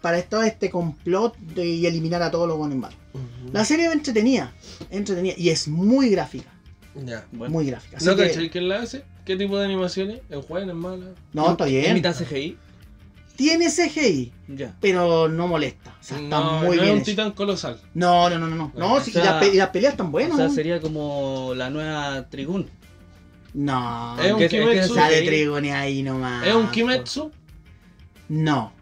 para estar este complot de, y eliminar a todos los buenos malos. Ujú. La serie es entretenida, entretenida y es muy gráfica, Ya. Bueno. muy gráfica. Así ¿No que- cachai quién la hace? ¿Qué tipo de animaciones? ¿Es buena, es mala? no, está ¿Es bien. mitad CGI? Tiene CGI, Ya. pero no molesta. O sea, está no, muy no bien. es un hecho. titán colosal. No, no, no, no. no. Y, las pe- y las peleas están buenas. o sea, ¿no? sería como la nueva Trigun. No, Es un que- es que Kimetsu. sale CGI. Trigone ahí nomás. ¿Es un Kimetsu? No.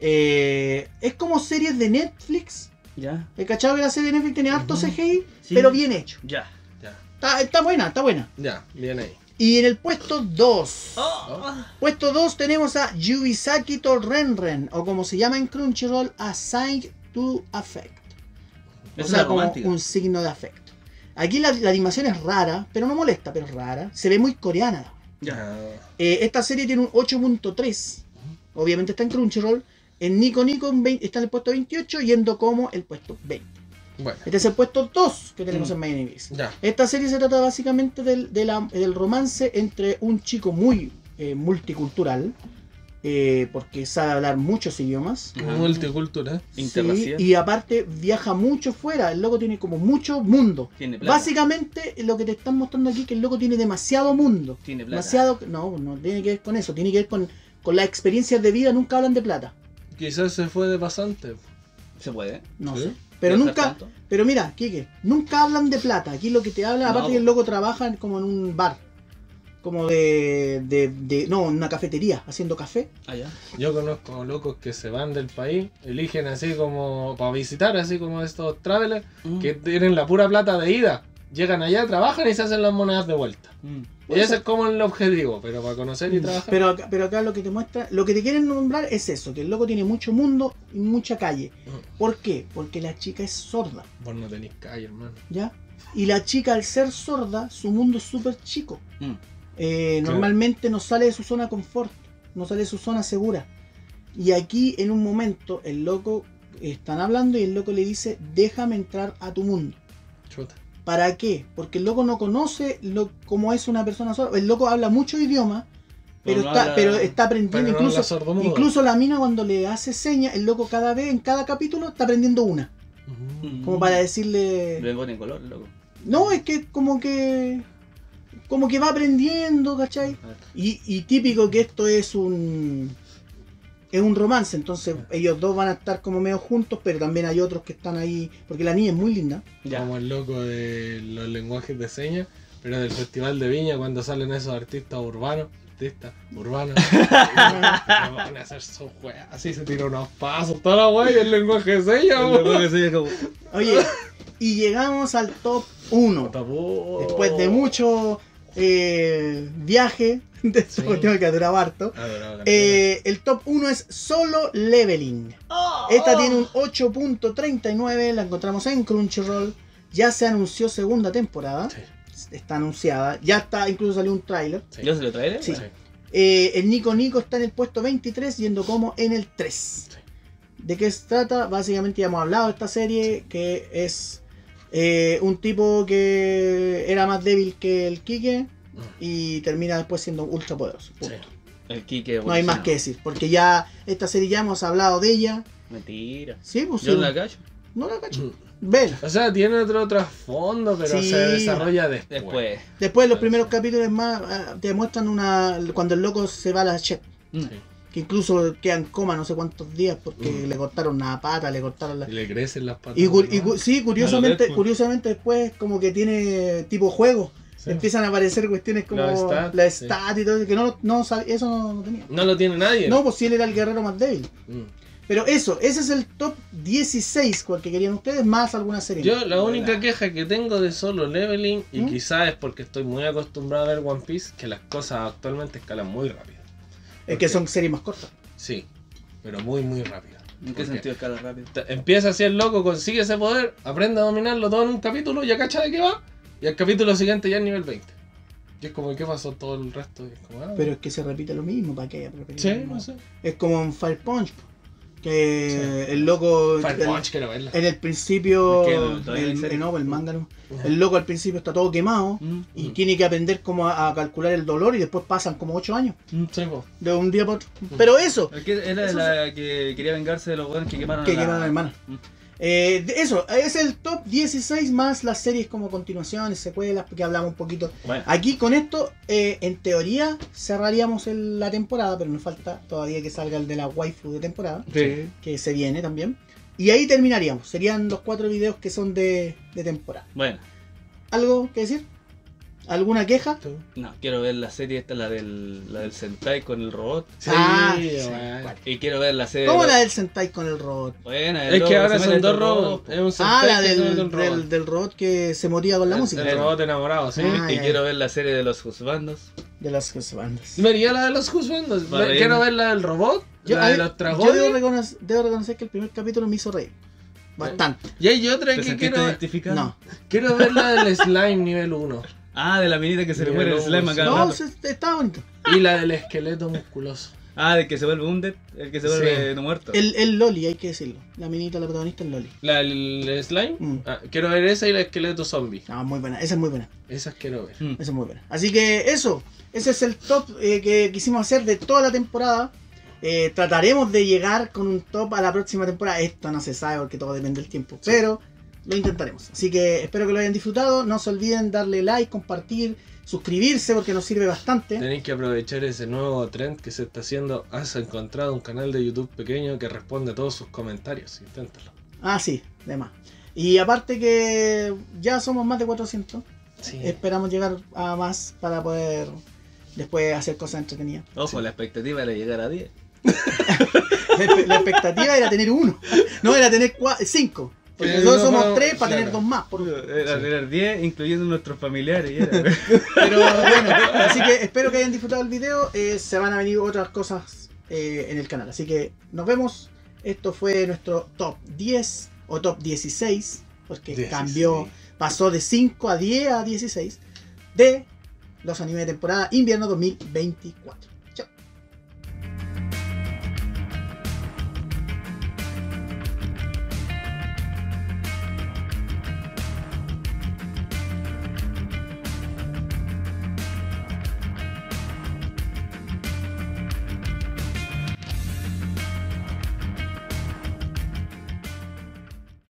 Eh, es como series de Netflix. Ya. El cachado que la serie de Netflix tiene harto Ujú. CGI, Sí. pero bien hecho. Ya. Ya. Está, está buena, está buena. Ya, bien ahí. Y en el puesto 2. Oh. Puesto 2 tenemos a Yubisaki to Renren, o como se llama en Crunchyroll, a Sign to Affect. O Es sea, como romántica. un signo de afecto. Aquí la, la animación es rara, pero no molesta, pero es rara. Se ve muy coreana. Ya. Eh, esta serie tiene un 8.3. Obviamente está en Crunchyroll. En Nico Nico en está en el puesto 28 y en Docomo el puesto 20. Bueno, Este es el puesto 2 que tenemos Mm. en Miami. Esta serie se trata básicamente del, de la- del romance entre un chico muy eh, multicultural, eh, porque sabe hablar muchos idiomas. Ajá. Multicultura. sí, Interracial. y aparte viaja mucho fuera, el loco tiene como mucho mundo. Tiene plata. Básicamente lo que te están mostrando aquí es que el loco tiene demasiado mundo. Tiene plata. Demasiado, no, no tiene que ver con eso, tiene que ver con, con las experiencias de vida, nunca hablan de plata. Quizás se fue de pasante. Se puede. No ¿Sí? sé. Pero nunca, tanto. pero mira, Kike, nunca hablan de plata. Aquí lo que te habla, No, aparte que el loco trabaja como en un bar. Como de, de, de- no, en una cafetería, haciendo café. Ah, ya. Yo conozco locos que se van del país, eligen así como para visitar, así como estos travelers, que tienen la pura plata de ida. Llegan allá, trabajan y se hacen las monedas de vuelta. Mm. Y ese es como el objetivo, pero para conocer y trabajar. Pero acá, pero acá lo que te muestra, lo que te quieren nombrar es eso, que el loco tiene mucho mundo y mucha calle. Mm. ¿Por qué? Porque la chica es sorda, Vos no tenés calle, hermano. ¿ya? Y la chica al ser sorda, su mundo es súper chico. Mm. Eh, Claro. Normalmente no sale de su zona de confort, no sale de su zona segura. Y aquí en un momento el loco están hablando y el loco le dice, déjame entrar a tu mundo. ¿Para qué? Porque el loco no conoce lo, cómo es una persona sorda. El loco habla mucho idioma, pero, está, habla- pero está aprendiendo. Pero incluso, incluso la mina cuando le hace señas, el loco cada vez, en cada capítulo, está aprendiendo una. Mm. Como para decirle... Le pone color, loco. No, es que como que... como que va aprendiendo, ¿cachai? Y, y típico que esto es un es un romance, entonces ellos dos van a estar como medio juntos, pero también hay otros que están ahí, porque la niña es muy linda. Ya. Como el loco de los lenguajes de señas, pero del Festival de Viña cuando salen esos artistas urbanos. Artistas urbanos. van a hacer su wea. Así se tira unos pasos, toda la wea y el lenguaje de señas, El como- Oye, y llegamos al top 1. Tapó. Después de mucho eh, viaje, de esta Sí. cuestión que ha durado harto. Adorado la eh, el top 1 es Solo Leveling. Esta tiene un 8.39, la encontramos en Crunchyroll. Ya se anunció segunda temporada. Sí, Está anunciada. Ya está, incluso salió un tráiler. sí. ¿Yo se lo traeré? Sí. Sí. Eh, el Nico Nico está en el puesto 23, yendo como en el 3. ¿De qué se trata? Básicamente ya hemos hablado de esta serie, que es eh, un tipo que era más débil que el Kike y termina después siendo ultra poderoso. Sí. punto. El Kike. No hay más que decir, porque ya esta serie ya hemos hablado de ella. Mentira. Sí, pues Yo sí. no la cacho. No la cacho. Mm. Vela. O sea, tiene otro trasfondo, pero Sí. se desarrolla después. Después. Después los primeros sí. capítulos más ah, te muestran una cuando el loco se va a la Mm. Sí. Que incluso queda en coma no sé cuántos días porque Mm. le cortaron una pata, le cortaron la Y le crecen las patas. Y, cu- y ¿no? cu- sí, curiosamente, Deadpool. curiosamente después como que tiene tipo juego. Sí. Empiezan a aparecer cuestiones como La stat, la sí. stat y todo, que no, no eso no, no tenía. No lo tiene nadie. No, pues si él era el guerrero más débil. Mm. Pero eso, ese es el top 16 cual que querían ustedes, más alguna serie. Yo la única queja que tengo de solo leveling, y ¿Mm? quizás es porque estoy muy acostumbrado a ver One Piece, que las cosas actualmente escalan muy rápido. Es que son series más cortas. Sí, pero muy muy rápido. ¿En qué sentido escala rápido? te- Empieza así el loco, consigue ese poder, aprende a dominarlo todo en un capítulo, ya cacha de qué va, y el capítulo siguiente ya es nivel 20. Y es como, ¿qué pasó todo el resto? Y es como, ah, Pero es que se repite lo mismo, ¿para qué? Sí, no sé. Es como en Fire Punch, que el loco... Fire el- quiero verla. en el principio, el, el- no, el manga no. El loco al principio está todo quemado y tiene que aprender cómo a, a calcular el dolor y después pasan como 8 años. Sí. De un día para otro. Pero eso, Es que era Eso la que quería vengarse de los buenos que quemaron que a la... quemaron a la hermana. Eh, eso, es el top 16 más las series como continuaciones, secuelas, que hablamos un poquito. Bueno, Aquí con esto, eh, en teoría, cerraríamos el- la temporada, pero nos falta todavía que salga el de la waifu de temporada, sí. que se viene también. Y ahí terminaríamos. Serían los cuatro videos que son de, de temporada. Bueno, ¿Algo que decir? ¿Alguna queja? Tú. no, quiero ver la serie esta, la del, la del Sentai con el robot. Sí, Ah, sí, bueno. Y quiero ver la serie... ¿Cómo de la los- del Sentai con el robot? Buena, el Es que ahora son dos robots. Es un Ah, Sentai la del, robot. del, del robot que se motiva con la El- música. El robot enamorado, sí. Ah, Y ya, quiero ver la serie de los juzbandos. De se bandas. Vería la de los husbandos. Quiero ver la del robot, Yo, la de los yo debo, reconocer, debo reconocer que el primer capítulo me hizo reír. Bastante. Y hay otra ¿Te que quiero? No. quiero ver la del slime nivel 1. Ah, de la minita que se le muere el slime a sí. cada No, se- estaba bonito. Y la del esqueleto musculoso. Ah, de que se vuelve un dead, el que se vuelve Sí. no muerto. El, el Loli, hay que decirlo. La minita, la protagonista es Loli. La del slime. Mm. Ah, quiero ver esa y la esqueleto zombie. No, muy buena. Esa es muy buena. Esas quiero ver. Mm. Esa es muy buena. Así que eso. Ese es el top eh, que quisimos hacer de toda la temporada. Eh, trataremos de llegar con un top a la próxima temporada. Esto no se sabe porque todo depende del tiempo. Pero lo intentaremos. Así que espero que lo hayan disfrutado. No se olviden darle like, compartir, suscribirse porque nos sirve bastante. Tenéis que aprovechar ese nuevo trend que se está haciendo. Has encontrado un canal de YouTube pequeño que responde a todos sus comentarios. Inténtalo. Ah, sí, demás. Y aparte que ya somos más de 400. Sí. Esperamos llegar a más para poder después hacer cosas entretenidas. Ojo, la expectativa era llegar a 10. La, expectativa era tener uno. No, era tener cua- cinco. Porque Pero nosotros no, somos tres para claro. tener dos más. por- Era Sí. tener 10, incluyendo nuestros familiares. era- Pero bueno, así que espero que hayan disfrutado el video. Eh, se van a venir otras cosas eh, en el canal. Así que nos vemos. Esto fue nuestro top 10 o top 16. Porque 16. cambió, pasó de 5 a 10 a 16 de los animes de temporada invierno 2024.